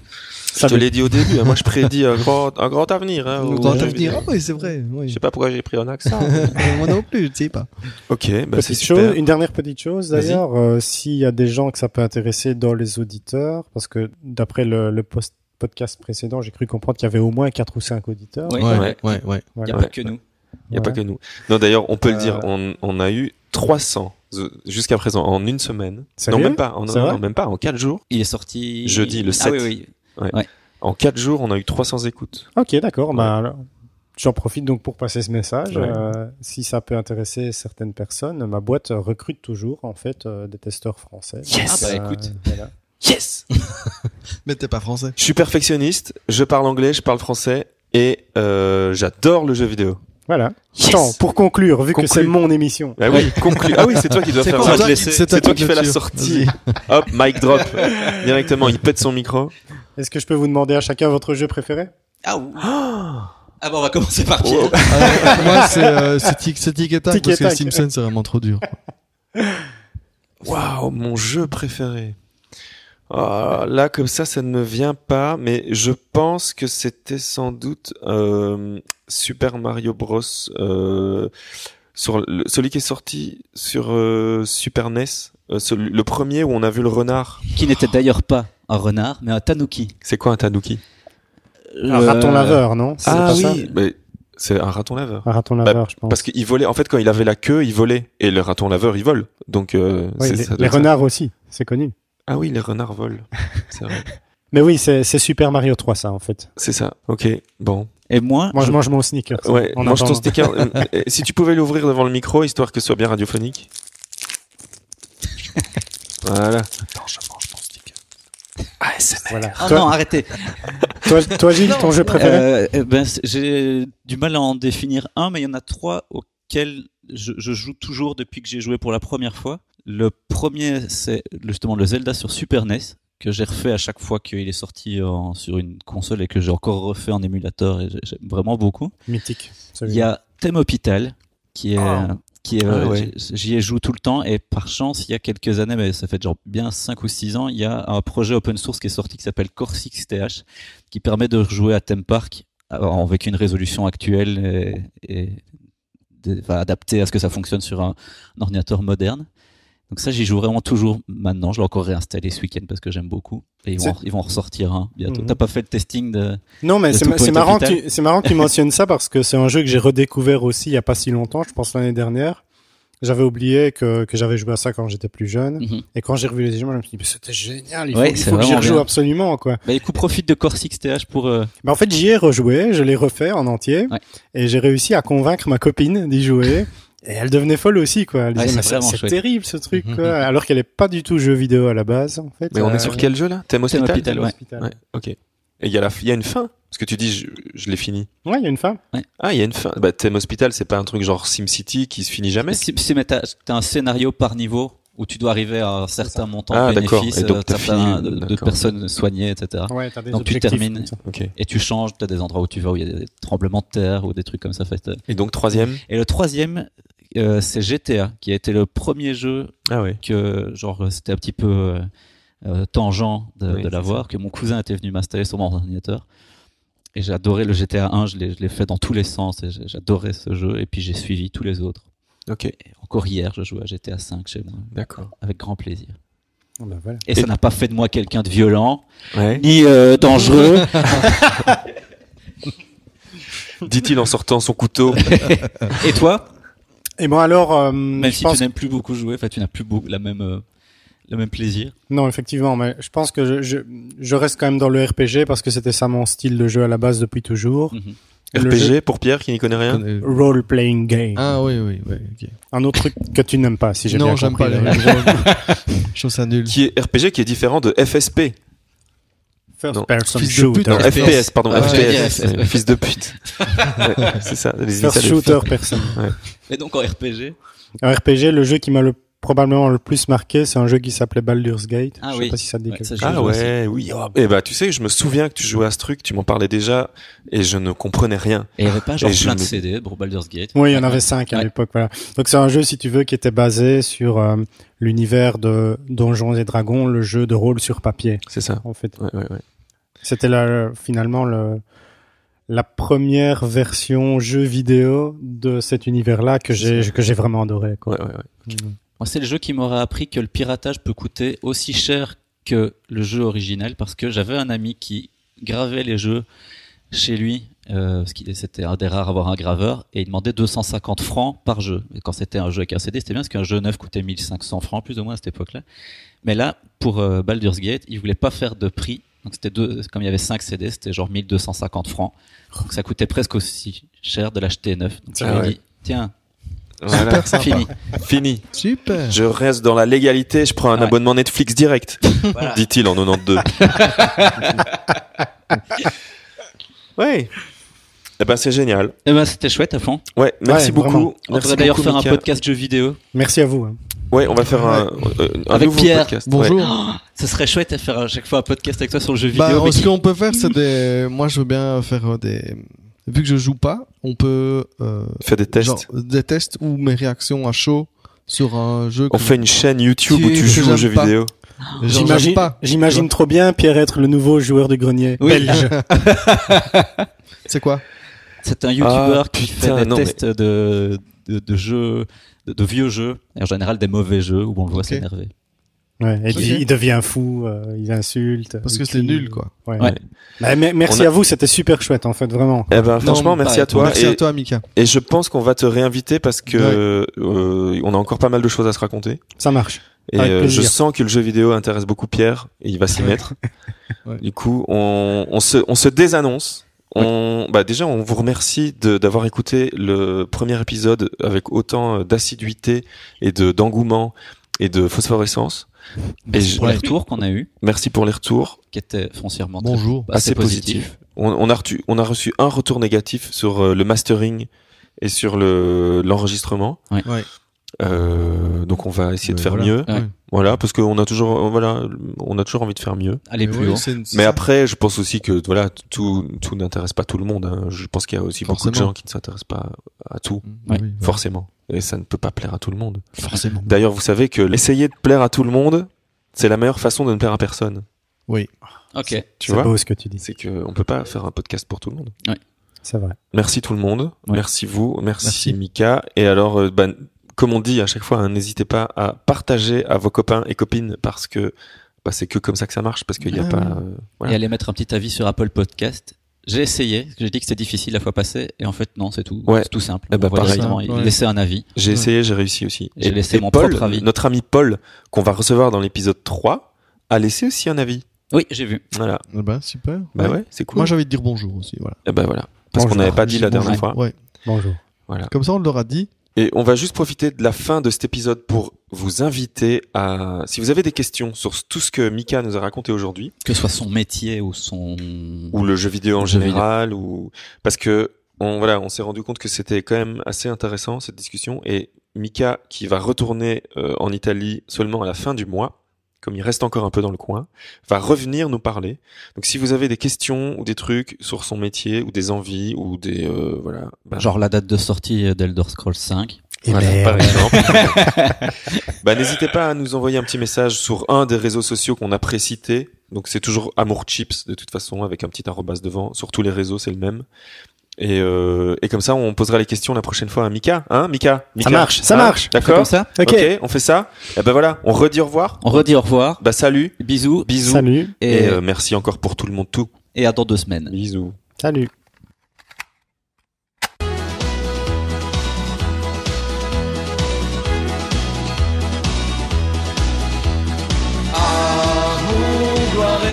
Je te l'ai dit au début, hein, moi je prédis un grand, un grand avenir. Hein, on vidéo. dire, ah oui, c'est vrai. Je Oui. sais pas pourquoi j'ai pris un accent. Moi non plus, je sais pas. ok, bah c'est Petite super. chose, une dernière petite chose d'ailleurs, euh, s'il y a des gens que ça peut intéresser dans les auditeurs, parce que d'après le, le post- podcast précédent, j'ai cru comprendre qu'il y avait au moins quatre ou cinq auditeurs. Oui. Ouais. ouais, ouais. Il n'y a pas que nous. Il n'y a pas que nous. Non, d'ailleurs, on peut le dire, Euh. on, on a eu 300 euh, jusqu'à présent en une semaine. Sérieux non, même pas. En, non, vrai non, même pas. En 4 jours. Il est sorti Jeudi, le Ah 7. oui, En 4 jours, on a eu 300 écoutes. Ok, d'accord. Bah, alors, j'en profite donc pour passer ce message. Ouais. Euh, si ça peut intéresser certaines personnes, ma boîte recrute toujours en fait euh, des testeurs français. Yes Donc, Ah bah, écoute. voilà. Yes! Mais t'es pas français. Je suis perfectionniste, je parle anglais, je parle français et euh, j'adore le jeu vidéo. Voilà. Yes. Attends, pour conclure, vu que c'est mon émission. Ah oui, conclu. Ah oui, c'est toi qui dois faire laisser. C'est toi qui fais la sortie. Hop, mic drop. Directement, il pète son micro. Est-ce que je peux vous demander à chacun votre jeu préféré? Ah, ouh. ah bah on va commencer par qui Oh. Euh, moi, c'est euh, c'est tic, c'est tic et tac, Tic et parce que. Simpsons, c'est vraiment trop dur. Waouh, mon jeu préféré. Ah, là, comme ça, ça ne me vient pas, mais je pense que c'était sans doute euh, Super Mario Bros. Euh, sur le- celui qui est sorti sur euh, Super NES, euh, celui- le premier où on a vu le renard. Qui n'était d'ailleurs pas un renard, mais un tanuki. C'est quoi un tanuki? Un raton laveur, non? C'est Ah pas ça oui, mais c'est un raton laveur. Un raton laveur, je pense. Parce qu'il volait. En fait, quand il avait la queue, il volait. Et le raton laveur, il vole. Donc, euh, Oui, c'est- les, ça les ça. renards aussi, c'est connu. Ah oui, les renards volent. C'est vrai. Mais oui, c'est c'est Super Mario 3 ça en fait. C'est ça. Ok. Bon. Et moi, Moi je je- mange mon sneaker. Ouais. en mange ton attendant. sticker. Euh, si tu pouvais l'ouvrir devant le micro, histoire que ce soit bien radiophonique. Voilà. Attends, je mange mon sticker. ASMR. Voilà. Ah toi, non, arrêtez. toi, toi, Gilles, ton jeu préféré Euh, eh ben, j'ai du mal à en définir un, mais il y en a trois auxquels je, je joue toujours depuis que j'ai joué pour la première fois. Le premier, c'est justement le Zelda sur Super NES, que j'ai refait à chaque fois qu'il est sorti en- sur une console et que j'ai encore refait en émulateur et j'ai- j'aime vraiment beaucoup. Mythique. Il y a Thème Hôpital, qui est, Oh. qui est, Ah euh, ouais. j- j'y ai joué tout le temps et par chance, il y a quelques années, mais ça fait genre bien 5 ou 6 ans, il y a un projet open source qui est sorti qui s'appelle Corsix TH, qui permet de jouer à Theme Park euh, avec une résolution actuelle et, et de- enfin, adaptée à ce que ça fonctionne sur un, un ordinateur moderne. Donc ça, j'y joue vraiment toujours maintenant. Je l'ai encore réinstallé ce week-end parce que j'aime beaucoup. Et ils vont, ils vont en ressortir un bientôt. Mhm. T'as pas fait le testing de... Non, mais c'est marrant, que tu- marrant que tu mentionnes ça parce que c'est un jeu que j'ai redécouvert aussi il y a pas si longtemps, je pense l'année dernière. J'avais oublié que, que j'avais joué à ça quand j'étais plus jeune. Mhm. Et quand j'ai revu les images, je me suis dit, mais c'était génial, il faut, Ouais, il faut que j'y rejoue bien. absolument, quoi. Bah, écoute, profite de Corsix TH pour... euh, Mais en fait, j'y ai rejoué, je l'ai refait en entier. Ouais. Et j'ai réussi à convaincre ma copine d'y jouer. Et elle devenait folle aussi, quoi. Disait, c'est terrible ce truc, quoi. Alors qu'elle est pas du tout jeu vidéo à la base, en fait. Mais on Euh, est sur quel jeu là? Thème Thème Hospital Hospital, ouais. Hospital. Ouais, ok. Et il y, a la- il y a une fin? Parce que tu dis, je, je l'ai fini. Ouais, il y a une femme. Ah, il y a une fin. Bah, Thème Hospital, c'est pas un truc genre SimCity qui se finit jamais? Si, si, mais t'as t'as un scénario par niveau où tu dois arriver à un certain montant Ah, de d'accord. bénéfices, Et donc euh, t'as certains fini, de, personnes soignées, etc. Ouais, t'as des Donc tu termines. Et tu changes, t'as des endroits où tu vas où il y a des tremblements de terre ou des trucs comme ça. Fait. euh. Et donc, troisième? Et le troisième, euh, c'est GTA, qui a été le premier jeu Ah ouais. que genre c'était un petit peu euh, euh, tangent de, Oui, de c'est l'avoir, que mon cousin était venu m'installer sur mon ordinateur. Et j'ai adoré le GTA 1, je l'ai je l'ai fait dans tous les sens et j'adorais ce jeu. Et puis j'ai suivi tous les autres. Ok. Et encore hier, je jouais à GTA 5 chez moi, D'accord. avec grand plaisir. Ah, bah, voilà. Et ça n'a pas fait de moi quelqu'un de violent, Ouais. ni euh, dangereux. Dit-il en sortant son couteau. Et toi? Et bon, alors, euh, Même je si pense tu n'aimes plus beaucoup jouer, enfin tu n'as plus beaucoup la même, euh, le même plaisir. Non, effectivement, mais je pense que je, je, je reste quand même dans le RPG parce que c'était ça mon style de jeu à la base depuis toujours. Mhm. RPG jeu- pour Pierre qui n'y connaît rien. Euh, Role playing game. Ah oui, oui, oui. ok. Un autre truc que tu n'aimes pas, si j'ai bien Non, j'aime compris. pas les. Je trouve ça nul. Qui est RPG qui est différent de FSP. First Non. person Fils de pute, shooter. Non, FPS. FPS, pardon, Ah, FPS, FPS, fils de pute. Ouais, c'est ça, les First shooter person. Et donc en RPG Un RPG, le jeu qui m'a le probablement le plus marqué, c'est un jeu qui s'appelait Baldur's Gate. Ah je oui. sais pas si ça te dit Ouais, quelque chose. Ah ouais, oui. oh, Eh bah, tu sais, je me souviens que tu jouais à ce truc, tu m'en parlais déjà, et je ne comprenais rien. Et il n'y avait pas genre Et plein de me- CD pour Baldur's Gate. Oui, il y en Ouais. avait cinq à Ouais. l'époque, voilà. Donc c'est un jeu, si tu veux, qui était basé sur euh, l'univers de Donjons et Dragons, le jeu de rôle sur papier, C'est ça. en fait. Ouais, ouais, ouais. C'était la, finalement le, la première version jeu vidéo de cet univers-là que j'ai que j'ai vraiment adoré. Quoi. Ouais, ouais, ouais. Moi, c'est le jeu qui m'aurait appris que le piratage peut coûter aussi cher que le jeu original parce que j'avais un ami qui gravait les jeux chez lui, euh, parce qu'il c'était un des rares à avoir un graveur, et il demandait 250 francs par jeu. Et quand c'était un jeu avec un CD, c'était bien parce qu'un jeu neuf coûtait 1500 francs plus ou moins à cette époque-là. Mais là, pour euh, Baldur's Gate, il voulait pas faire de prix. Donc c'était deux, comme il y avait 5 CD, c'était genre 1250 francs. Donc ça coûtait presque aussi cher de l'acheter neuf. Donc Ah ouais. dit, tiens, Voilà, sympa. fini. fini. Super. Je reste dans la légalité, je prends un Ouais. abonnement Netflix direct, Voilà. dit-il en 92. ouais. Eh ben, c'est génial. Eh ben, c'était chouette à fond. Ouais, merci Ouais, beaucoup. On devrait d'ailleurs faire un podcast jeux vidéo. Merci à vous. hein. Ouais, on va faire un, euh, un Avec nouveau Pierre. podcast. Bonjour. Ouais. Ce serait chouette à faire à chaque fois un podcast avec toi sur le jeu vidéo. Bah, mais ce qu'on peut faire, c'est des. Moi, je veux bien faire euh, des. Vu que je joue pas, on peut euh, Fais des tests. genre, des tests ou mes réactions à chaud sur un jeu. on que- fait une chaîne YouTube Tu- où tu joues aux jeux pas. vidéo. J'imagine, pas. j'imagine trop bien Pierre être le nouveau joueur du grenier Oui. belge. C'est quoi? C'est un YouTuber Ah, qui putain, fait des non, mais- tests de, de, de jeux, de, de vieux jeux, et en général des mauvais jeux où on le voit s'énerver. Ouais, et il, il devient fou, euh, il insulte. Parce que c'est nul, quoi. Ouais. Ouais. Bah, mais merci a- à vous, c'était super chouette en fait, vraiment. Eh ben, franchement, merci pareil. à toi. Merci et, à toi, Mika. et je pense qu'on va te réinviter parce que euh, on a encore pas mal de choses à se raconter. Ça marche. Et euh, je sens que le jeu vidéo intéresse beaucoup Pierre et il va s'y Ouais. mettre. Ouais. Du coup, on, on se, on se désannonce. On, bah déjà, on vous remercie d'avoir écouté le premier épisode avec autant d'assiduité et de d'engouement et de phosphorescence. Merci je- pour les retours qu'on a eu, Merci pour les retours. qui étaient foncièrement très- Bonjour. assez Assez positifs. positif. On, on a reçu, on a reçu un retour négatif sur euh, le mastering et sur le l'enregistrement. Ouais. Euh, donc on va essayer de faire voilà. mieux. Ouais. Voilà, parce qu'on a toujours, voilà, on a toujours envie de faire mieux. Aller plus oui, haut. c'est une- c'est Mais après, je pense aussi que voilà, tout, tout n'intéresse pas tout le monde. hein. Je pense qu'il y a aussi beaucoup de gens qui ne s'intéressent pas à tout, Mmh, Ouais. oui, ouais. forcément. Et ça ne peut pas plaire à tout le monde. Forcément. D'ailleurs, vous savez que l'essayer de plaire à tout le monde, c'est la meilleure façon de ne plaire à personne. Oui. Ok. Tu C'est vois beau ce que tu dis. C'est que on peut pas faire un podcast pour tout le monde. C'est vrai. Merci tout le monde. Ouais. Merci vous. Merci, Merci. Mika. Et alors, euh, bah, comme on dit à chaque fois, hein, n'hésitez pas à partager à vos copains et copines parce que bah, c'est que comme ça que ça marche parce qu'il n'y a Ah pas. euh, voilà. Et aller mettre un petit avis sur Apple Podcast. J'ai essayé, j'ai dit que c'était difficile la fois passée, et en fait non, c'est tout, Ouais. c'est tout simple. Eh va pareil. Ouais. laisser un avis. J'ai Ouais. essayé, j'ai réussi aussi. J'ai Et- laissé et mon Paul, propre avis. Notre ami Paul, qu'on va recevoir dans l'épisode 3, a laissé aussi un avis. Oui, j'ai vu. Voilà. Eh ben, super. Bah Ouais. ouais, c'est cool. Moi, j'ai envie de dire bonjour aussi, voilà. Eh ben voilà. Parce qu'on n'avait pas dit la dernière fois. Ouais. Bonjour. Voilà. Comme ça, on l'aura dit. Et on va juste profiter de la fin de cet épisode pour vous inviter à, si vous avez des questions sur tout ce que Mika nous a raconté aujourd'hui, Que ce soit son métier ou son... ou le jeu vidéo en vidéo. général, ou parce que on voilà, on s'est rendu compte que c'était quand même assez intéressant cette discussion. Et Mika, qui va retourner euh, en Italie seulement à la fin du mois, comme il reste encore un peu dans le coin, va revenir nous parler. Donc si vous avez des questions ou des trucs sur son métier ou des envies ou des euh, voilà, ben, Genre la date de sortie d'Elder Scrolls 5. Et Voilà, par exemple. bah, n'hésitez pas à nous envoyer un petit message sur un des réseaux sociaux qu'on a précités. Donc c'est toujours Amour Chips de toute façon avec un petit arrobas devant. Sur tous les réseaux c'est le même. Et, euh, et comme ça on posera les questions la prochaine fois à Mika, hein Mika, Mika marche, ça Hein? marche. On fait D'accord? comme ça Ok. ok, on fait ça. Et ben voilà, on redit au revoir. On redit au revoir. Bah salut, Bisous. bisous. Salut. Et, Et euh, merci encore pour tout le monde tout. et à dans deux semaines. Bisous. Salut.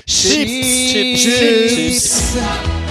Chips, chips, chips, chips.